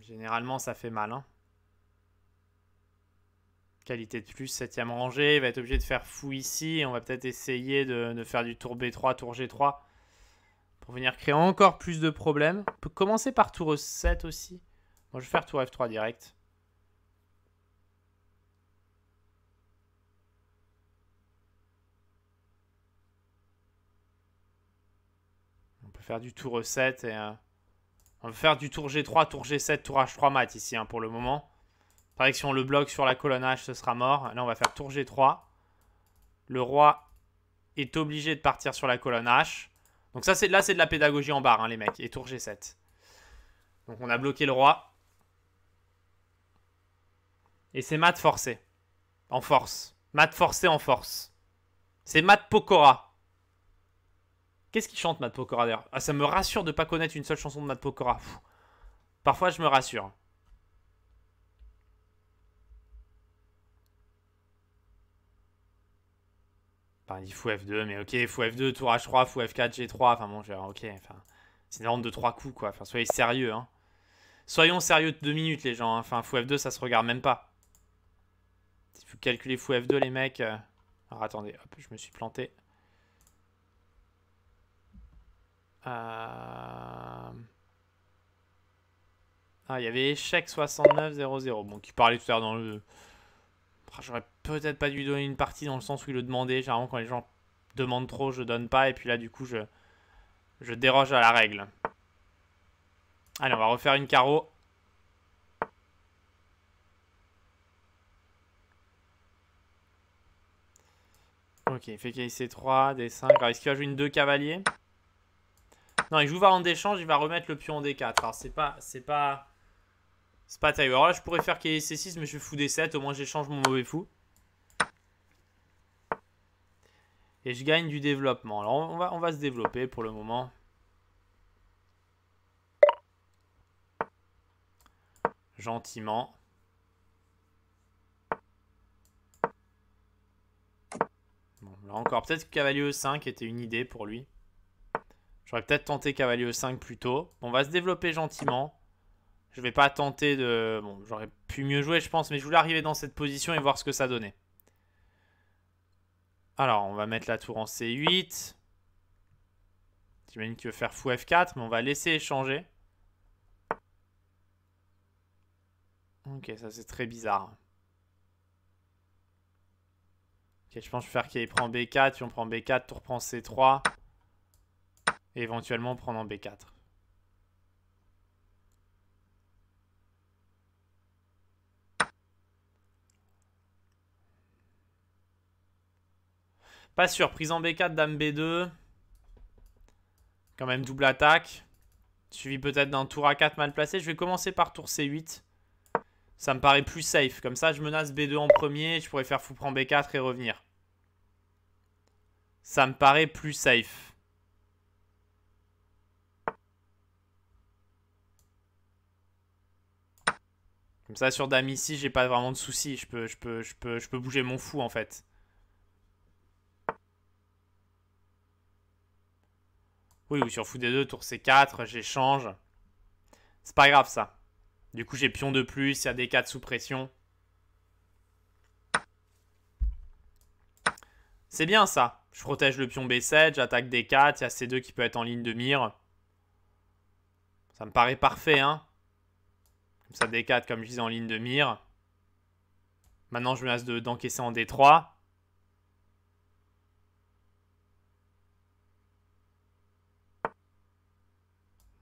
Généralement, ça fait mal. Hein qualité de plus, 7 rangée. Il va être obligé de faire fou ici. On va peut-être essayer de, faire du tour B3, tour G3. Pour venir créer encore plus de problèmes. On peut commencer par tour E7 aussi. Moi, je vais faire tour F3 direct. On peut faire du tour E7 et... Euh, on va faire du tour G3, tour G7, tour H3 mat ici hein, pour le moment. Pareil que si on le bloque sur la colonne H, ce sera mort. Là, on va faire tour G3. Le roi est obligé de partir sur la colonne H. Donc ça, là, c'est de la pédagogie en barre, hein, les mecs. Et tour G7. Donc on a bloqué le roi. Et c'est mat forcé. En force. Mat forcé en force. C'est mat Pokora. Qu'est-ce qu'il chante Mat Pokora d'ailleurs? Ah, Ça me rassure de ne pas connaître une seule chanson de Mat Pokora. Parfois je me rassure. Il faut F2, mais ok, fou F2, tour H3, fou F4, G3, enfin bon, ok, enfin, c'est une ronde de 3 coups, quoi, enfin, soyez sérieux, hein. Soyons sérieux de 2 minutes, les gens, hein. enfin, fou F2, ça se regarde même pas. Il faut calculer fou F2, les mecs. Euh. Alors, attendez, hop, je me suis planté. Euh... Ah, il y avait échec 69-0-0, bon, qui parlait tout à l'heure dans le... J'aurais peut-être pas dû donner une partie dans le sens où il le demandait. Généralement, quand les gens demandent trop, je donne pas. Et puis là, du coup, je, je déroge à la règle. Allez, on va refaire une carreau. Ok, il fait qu'il c 3, D5. Alors, est-ce qu'il va jouer une 2 cavaliers? Non, il joue variante d'échange, il va remettre le pion en D4. Alors, c'est pas... C'est pas... C'est pas terrible. Alors là, je pourrais faire qu'il C6, mais je fous D7. Au moins, j'échange mon mauvais fou. Et je gagne du développement. Alors, on va, on va se développer pour le moment. Gentiment. Là encore, peut-être que cavalier E5 était une idée pour lui. J'aurais peut-être tenté cavalier E5 plus tôt. on va se développer gentiment. Je vais pas tenter de... Bon, j'aurais pu mieux jouer, je pense, mais je voulais arriver dans cette position et voir ce que ça donnait. Alors, on va mettre la tour en C8. J'imagine qu'il veut faire fou F4, mais on va laisser échanger. Ok, ça c'est très bizarre. Ok, je pense que je vais faire qu'il prend B4, puis on prend B4, tour prend C3. Et éventuellement prendre en B4. Pas sûr. Prise en B4, dame B2. Quand même double attaque. Suivi peut-être d'un tour A4 mal placé. Je vais commencer par tour C8. Ça me paraît plus safe. Comme ça, je menace B2 en premier. Je pourrais faire fou prend B4 et revenir. Ça me paraît plus safe. Comme ça, sur dame ici, j'ai pas vraiment de soucis. Je peux, je, peux, je, peux, je peux bouger mon fou, en fait. Oui, ou sur fou D2, tour C4, j'échange. C'est pas grave, ça. Du coup, j'ai pion de plus, il y a des 4 sous pression. C'est bien, ça. Je protège le pion B7, j'attaque D4, il y a C2 qui peut être en ligne de mire. Ça me paraît parfait, hein. Comme ça, D4, comme je disais, en ligne de mire. Maintenant, je menace d'encaisser en D3.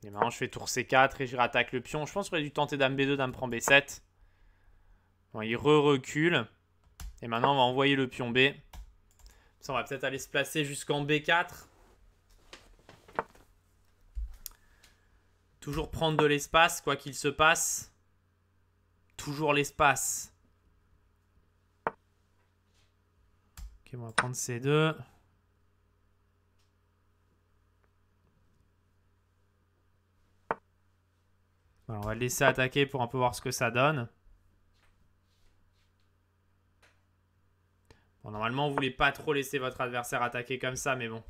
Et maintenant, je fais tour C4 et je rattaque le pion. Je pense que j'aurais dû tenter dame B2, dame prend B7. Bon, il re-recule. Et maintenant, on va envoyer le pion B. Ça, on va peut-être aller se placer jusqu'en B4. Toujours prendre de l'espace, quoi qu'il se passe. Toujours l'espace. Ok, on va prendre C2. On va le laisser attaquer pour un peu voir ce que ça donne. Bon, normalement, vous voulez pas trop laisser votre adversaire attaquer comme ça, mais bon.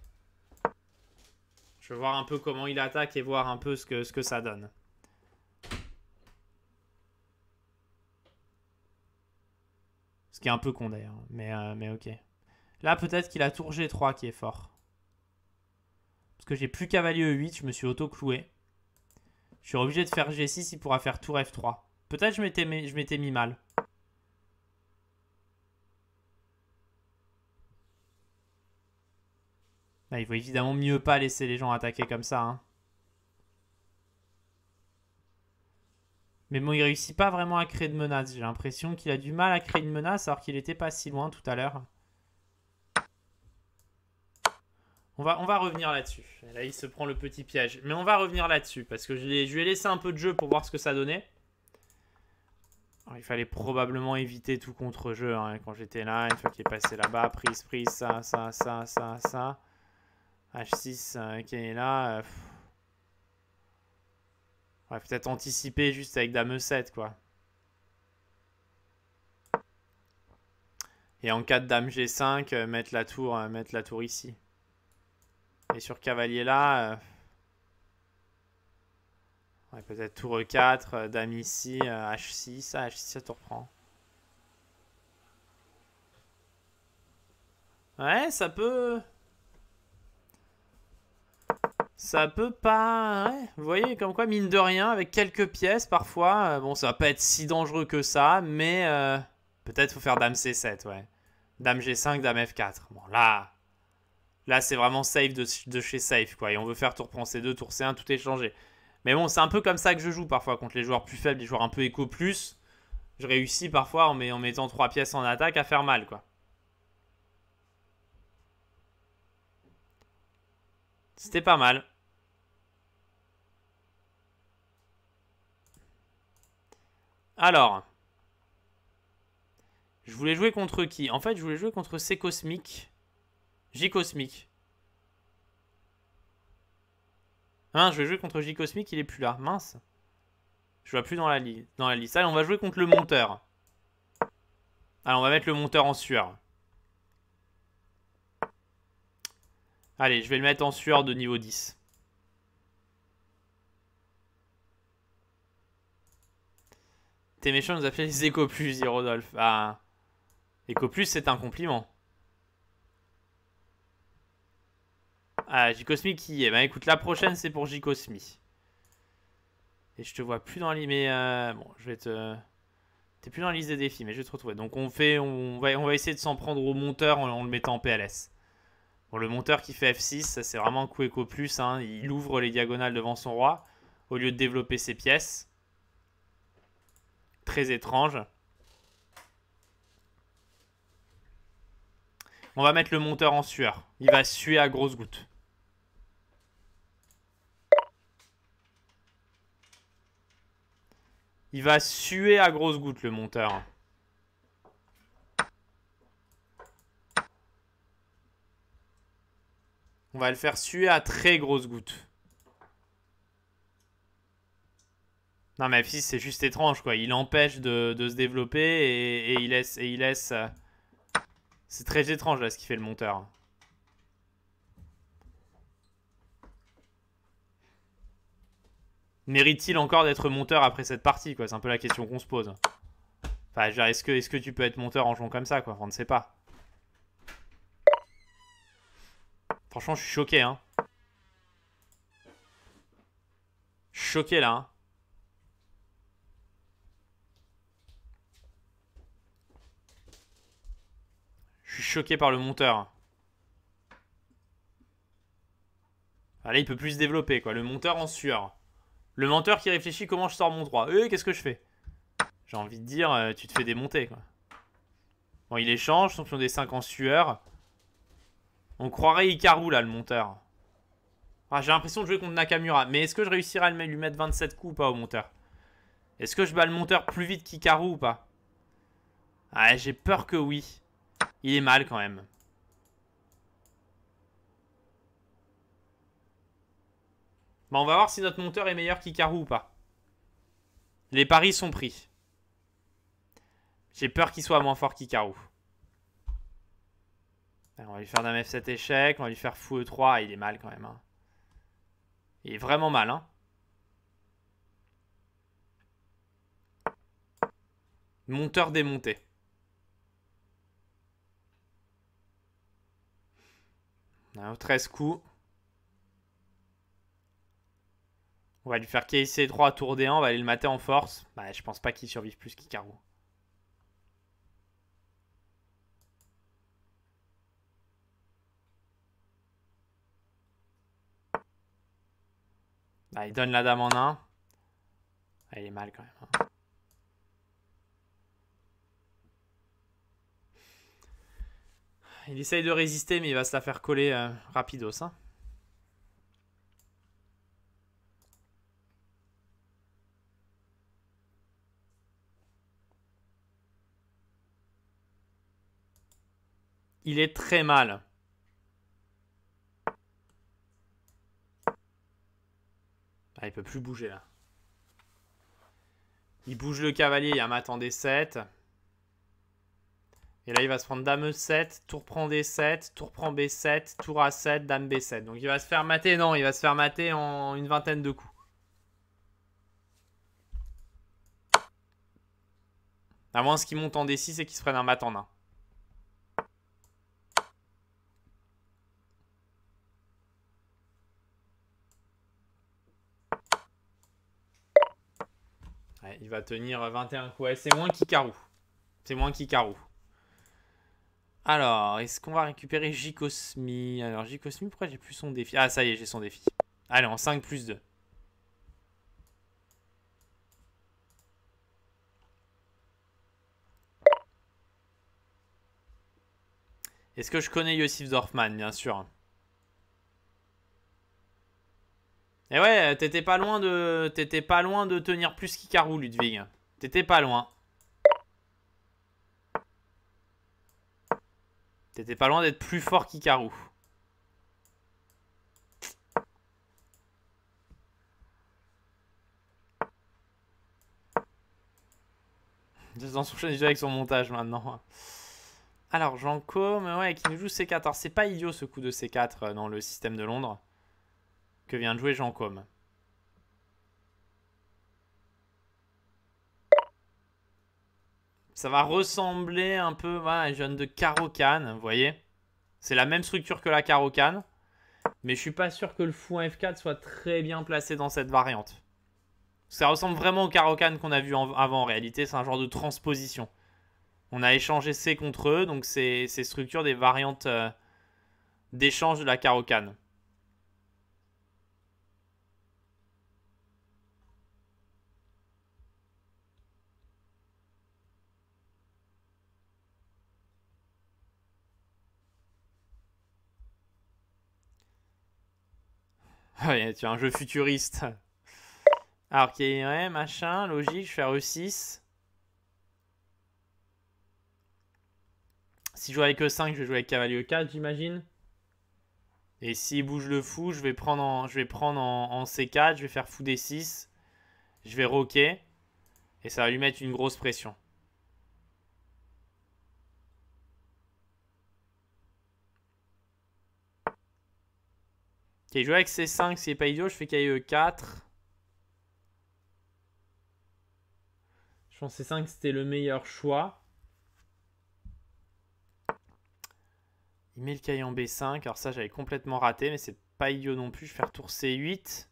Je vais voir un peu comment il attaque et voir un peu ce que, ça donne. Ce qui est un peu con d'ailleurs, mais, euh, mais ok. Là, peut-être qu'il a tour G3 qui est fort. Parce que j'ai plus cavalier E8, je me suis auto-cloué. Je suis obligé de faire G6, il pourra faire tour F3. Peut-être je m'étais mis mal. il faut évidemment mieux pas laisser les gens attaquer comme ça. Hein. Mais bon, il réussit pas vraiment à créer de menace. J'ai l'impression qu'il a du mal à créer une menace alors qu'il était pas si loin tout à l'heure. On va, on va revenir là-dessus. Là, il se prend le petit piège. Mais on va revenir là-dessus. Parce que je, lui ai laissé un peu de jeu pour voir ce que ça donnait. il fallait probablement éviter tout contre-jeu hein, quand j'étais là. Une fois qu'il est passé là-bas, prise, prise, ça, ça, ça, ça, ça. H6 euh, qui est là. Euh, va peut-être anticiper juste avec Dame E7, quoi. Et en cas de Dame G5, euh, mettre, la tour, mettre la tour ici. Et sur cavalier là... Euh, ouais, peut-être tour E4, euh, dame ici, H6. Ah, H6, ça te reprend. Ouais, ça peut... Ça peut pas... Ouais, vous voyez, comme quoi, mine de rien, avec quelques pièces, parfois... Euh, bon, ça va pas être si dangereux que ça, mais... Peut-être faut faire dame C7, ouais. Dame G5, dame F4. Bon, là... Là, c'est vraiment safe de, chez safe, quoi. Et on veut faire tour prend C2, tour C1, tout est changé. Mais bon, c'est un peu comme ça que je joue parfois contre les joueurs plus faibles, les joueurs un peu éco plus. Je réussis parfois en, mettant trois pièces en attaque à faire mal, quoi. C'était pas mal. Alors, je voulais jouer contre qui? En fait, je voulais jouer contre ces cosmiques. J Cosmic. Ah, je vais jouer contre J Cosmic, il est plus là. Mince. Je vois plus dans la, dans la liste. Allez, on va jouer contre le monteur. Allez, on va mettre le monteur en sueur. Allez, je vais le mettre en sueur de niveau 10. T'es méchant, nous a fait les Plus, dit Rodolphe. Ah. Plus, c'est un compliment. Ah, J-Cosmi qui est. Bah écoute, la prochaine, c'est pour J-Cosmi. Et je te vois plus dans l'île. Mais euh, bon, je vais te. T'es plus dans la liste des défis, mais je vais te retrouver. Donc on va essayer de s'en prendre au monteur en, le mettant en PLS. Bon, le monteur qui fait F6, ça c'est vraiment un coup éco plus. Hein. Il ouvre les diagonales devant son roi au lieu de développer ses pièces. Très étrange. On va mettre le monteur en sueur. Il va suer à grosses gouttes. Il va suer à grosses gouttes, le monteur. On va le faire suer à très grosses gouttes. Non mais F6 c'est juste étrange quoi. Il empêche de, se développer et, il laisse... Et il laisse euh, C'est très étrange là ce qu'il fait le monteur. Mérite-t-il encore d'être monteur après cette partie quoi? C'est un peu la question qu'on se pose. Enfin, est-ce que, tu peux être monteur en jouant comme ça quoi? On ne sait pas. Franchement, je suis choqué hein. Choqué là hein. Je suis choqué par le monteur. Là, il peut plus se développer, quoi. Le monteur en sueur. Le menteur qui réfléchit comment je sors mon droit? Eh, qu'est-ce que je fais? J'ai envie de dire, euh, tu te fais démonter, quoi. Bon, il échange, champion des 5 en sueur. On croirait Ikaru, là, le monteur. Ah, j'ai l'impression de jouer contre Nakamura. Mais est-ce que je réussirai à lui mettre 27 coups ou pas au monteur? Est-ce que je bats le monteur plus vite qu'Ikaru ou pas? Ah, j'ai peur que oui. Il est mal quand même. Bon, on va voir si notre monteur est meilleur qu'Ikaru ou pas. Les paris sont pris. J'ai peur qu'il soit moins fort qu'Ikaru. On va lui faire d'un F7 échec. On va lui faire fou E3. Il est mal quand même. Hein. Il est vraiment mal. Hein. Monteur démonté. 13 coups. On va lui faire KC3 tour D1, on va aller le mater en force. Bah, je pense pas qu'il survive plus qu'Ikaru. Bah, il donne la dame en 1. Ah, il est mal quand même. Hein. Il essaye de résister, mais il va se la faire coller euh, rapidos. Hein. Il est très mal. Ah, il peut plus bouger là. Il bouge le cavalier, il y a mat en D7. Et là, il va se prendre dame E7, tour prend D7, tour prend B7, tour A7, dame B7. Donc il va se faire mater, non, il va se faire mater en une vingtaine de coups. À moins qu'il monte en D6 et qu'il se prenne un mat en 1. Il va tenir 21 coups. c'est moins qu'Ikaru. C'est moins qu'Ikaru. Alors, est-ce qu'on va récupérer J-Cosmi Alors, J-Cosmi, pourquoi j'ai plus son défi? Ah, ça y est, j'ai son défi. Allez, en 5 plus 2. Est-ce que je connais Yosif Dorfman? Bien sûr. Et ouais, t'étais pas loin de, t'étais pas loin de tenir plus qu'Ikaru, Ludwig. T'étais pas loin. T'étais pas loin d'être plus fort qu'Ikaru. Dans son déjà avec son montage maintenant. Alors, Jean Com, ouais, qui nous joue C4. Alors, c'est pas idiot ce coup de C4 euh, dans le système de Londres que vient de jouer Jean Com. Ça va ressembler un peu à un jeune de Caro-Can, vous voyez C'est la même structure que la Caro-Can. Mais je suis pas sûr que le fou F4 soit très bien placé dans cette variante. Ça ressemble vraiment au Caro-Can qu'on a vu avant en réalité. C'est un genre de transposition. On a échangé C contre eux, donc c'est structure des variantes euh, d'échange de la Caro-Can. tu as un jeu futuriste. Alors, ouais, machin, logique, je fais E6. Si je joue avec E5, je vais jouer avec cavalier E4, j'imagine. Et s'il bouge le fou, je vais prendre en, je vais prendre en, C4, je vais faire fou D6. Je vais roquer. Et ça va lui mettre une grosse pression. Jouer avec C5, c'est pas idiot. Je fais KE4. Je pense que C5 c'était le meilleur choix. Il met le cahier en B5. Alors ça j'avais complètement raté, mais c'est pas idiot non plus. Je vais faire tour C8.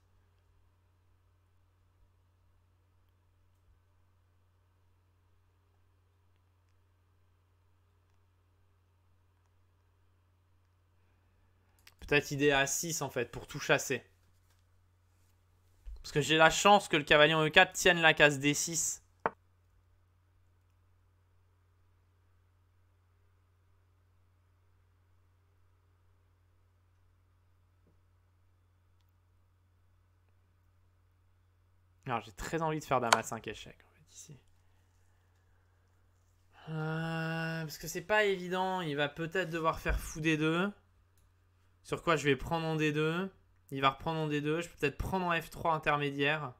Peut-être idée à 6 en fait pour tout chasser. Parce que j'ai la chance que le cavalier en E4 tienne la case D6. Alors j'ai très envie de faire dame à 5 échecs en fait ici. Euh, parce que c'est pas évident, il va peut-être devoir faire fou des deux. Sur quoi je vais prendre en D2. Il va reprendre en D2. Je peux peut-être prendre en F3 intermédiaire.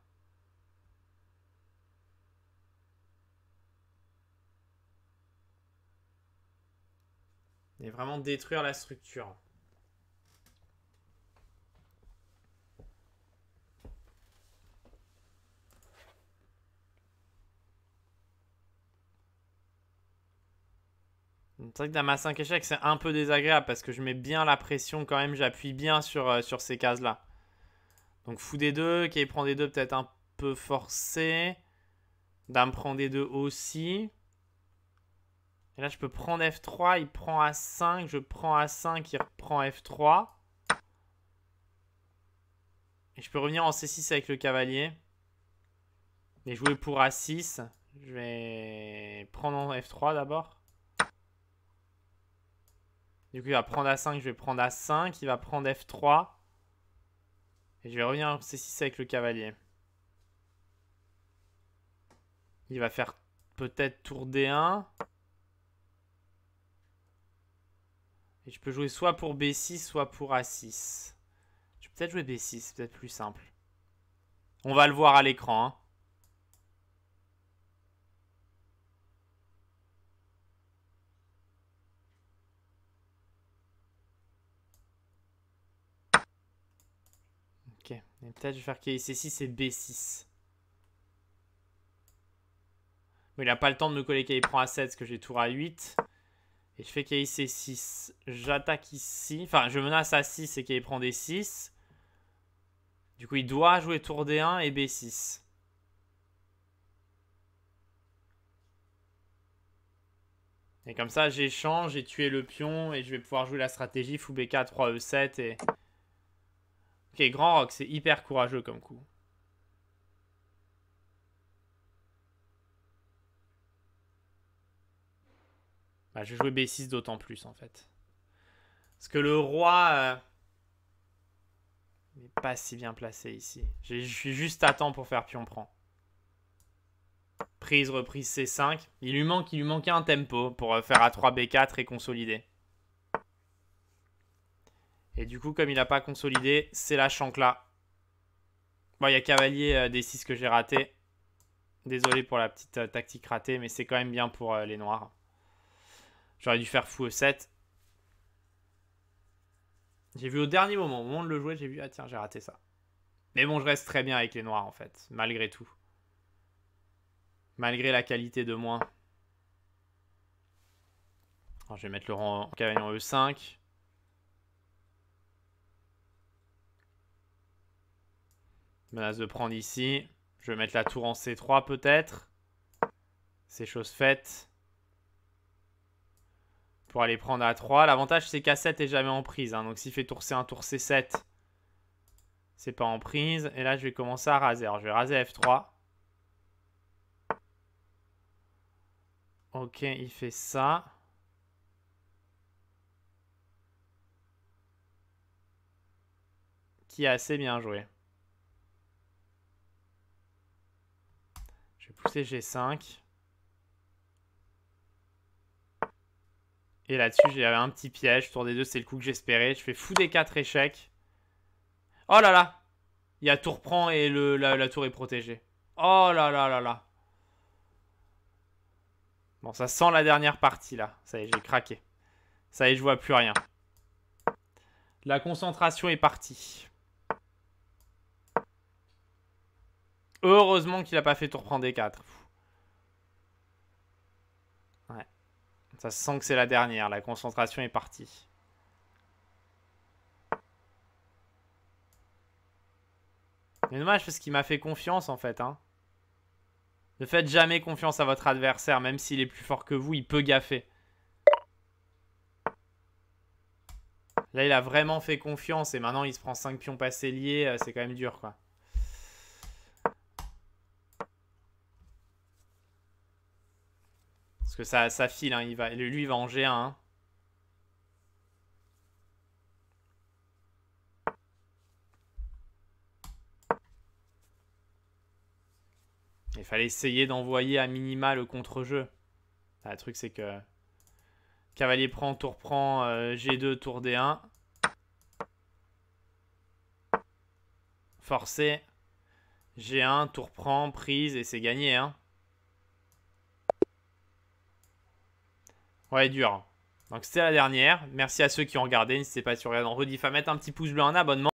Et vraiment détruire la structure. C'est vrai que dans ma 5 échecs, c'est un peu désagréable parce que je mets bien la pression quand même. J'appuie bien sur, euh, ces cases-là. Donc fou des deux, qui prend des deux peut-être un peu forcé. Dame prend des deux aussi. Et là, je peux prendre F3, il prend A5, je prends A5, il reprend F3. Et je peux revenir en C6 avec le cavalier. Et jouer pour A6. Je vais prendre en F3 d'abord. Du coup, il va prendre A5, je vais prendre A5. Il va prendre F3. Et je vais revenir en C6 avec le cavalier. Il va faire peut-être tour D1. Et je peux jouer soit pour B6, soit pour A6. Je vais peut-être jouer B6, c'est peut-être plus simple. On va le voir à l'écran. Hein. Peut-être je vais faire c 6 et B6. Mais il n'a pas le temps de me coller qu'il prend A7 parce que j'ai tour à 8. Et je fais c 6 J'attaque ici. Enfin, je menace à 6 et qu'il prend D6. Du coup, il doit jouer tour D1 et B6. Et comme ça, j'échange, j'ai tué le pion et je vais pouvoir jouer la stratégie fou BK 3E7 et... Ok, Grand Rock, c'est hyper courageux comme coup. Bah, je vais jouer B6 d'autant plus en fait. Parce que le roi euh, n'est pas si bien placé ici. Je suis juste à temps pour faire pion prend. Prise, reprise C5. Il lui, manque, il lui manquait un tempo pour euh, faire A3, B4 et consolider. Et du coup, comme il n'a pas consolidé, c'est la chancla. Bon, il y a cavalier euh, D6 que j'ai raté. Désolé pour la petite euh, tactique ratée, mais c'est quand même bien pour les noirs. J'aurais dû faire fou E7. J'ai vu au dernier moment, au moment de le jouer, j'ai vu, ah tiens, j'ai raté ça. Mais bon, je reste très bien avec les noirs, en fait, malgré tout. Malgré la qualité de moins. Alors, je vais mettre le rang en cavalier en E5. Menace de prendre ici. Je vais mettre la tour en C3 peut-être. C'est chose faite. Pour aller prendre A3. L'avantage c'est qu'A7 est jamais en prise. Hein. Donc s'il fait tour C1, tour C7, c'est pas en prise. Et là je vais commencer à raser. Alors je vais raser F3. Ok, il fait ça. Qui a assez bien joué. Je vais pousser G5. Et là-dessus, j'avais un petit piège. Tour des deux, c'est le coup que j'espérais. Je fais fou des 4 échecs. Oh là là Il y a tour prend et le, la, la tour est protégée. Oh là là là là Bon, ça sent la dernière partie, là. Ça y est, j'ai craqué. Ça y est, je vois plus rien. La concentration est partie. Heureusement qu'il n'a pas fait tour prendre des 4. Ouais. Ça sent que c'est la dernière. La concentration est partie. C'est dommage parce qu'il m'a fait confiance en fait. Hein. Ne faites jamais confiance à votre adversaire, même s'il est plus fort que vous, il peut gaffer. Là, il a vraiment fait confiance et maintenant, il se prend 5 pions passés liés. Euh, c'est quand même dur, quoi. Parce que ça, ça file, hein, il va, lui, il va en G1. Hein. Il fallait essayer d'envoyer à minima le contre-jeu. Ah, le truc, c'est que... Cavalier prend, tour prend, euh, G2, tour D1. Forcé. G1, tour prend, prise, et c'est gagné. Hein. Ouais, dur. Donc c'était la dernière. Merci à ceux qui ont regardé. N'hésitez pas sur en rediff à mettre un petit pouce bleu, un abonnement.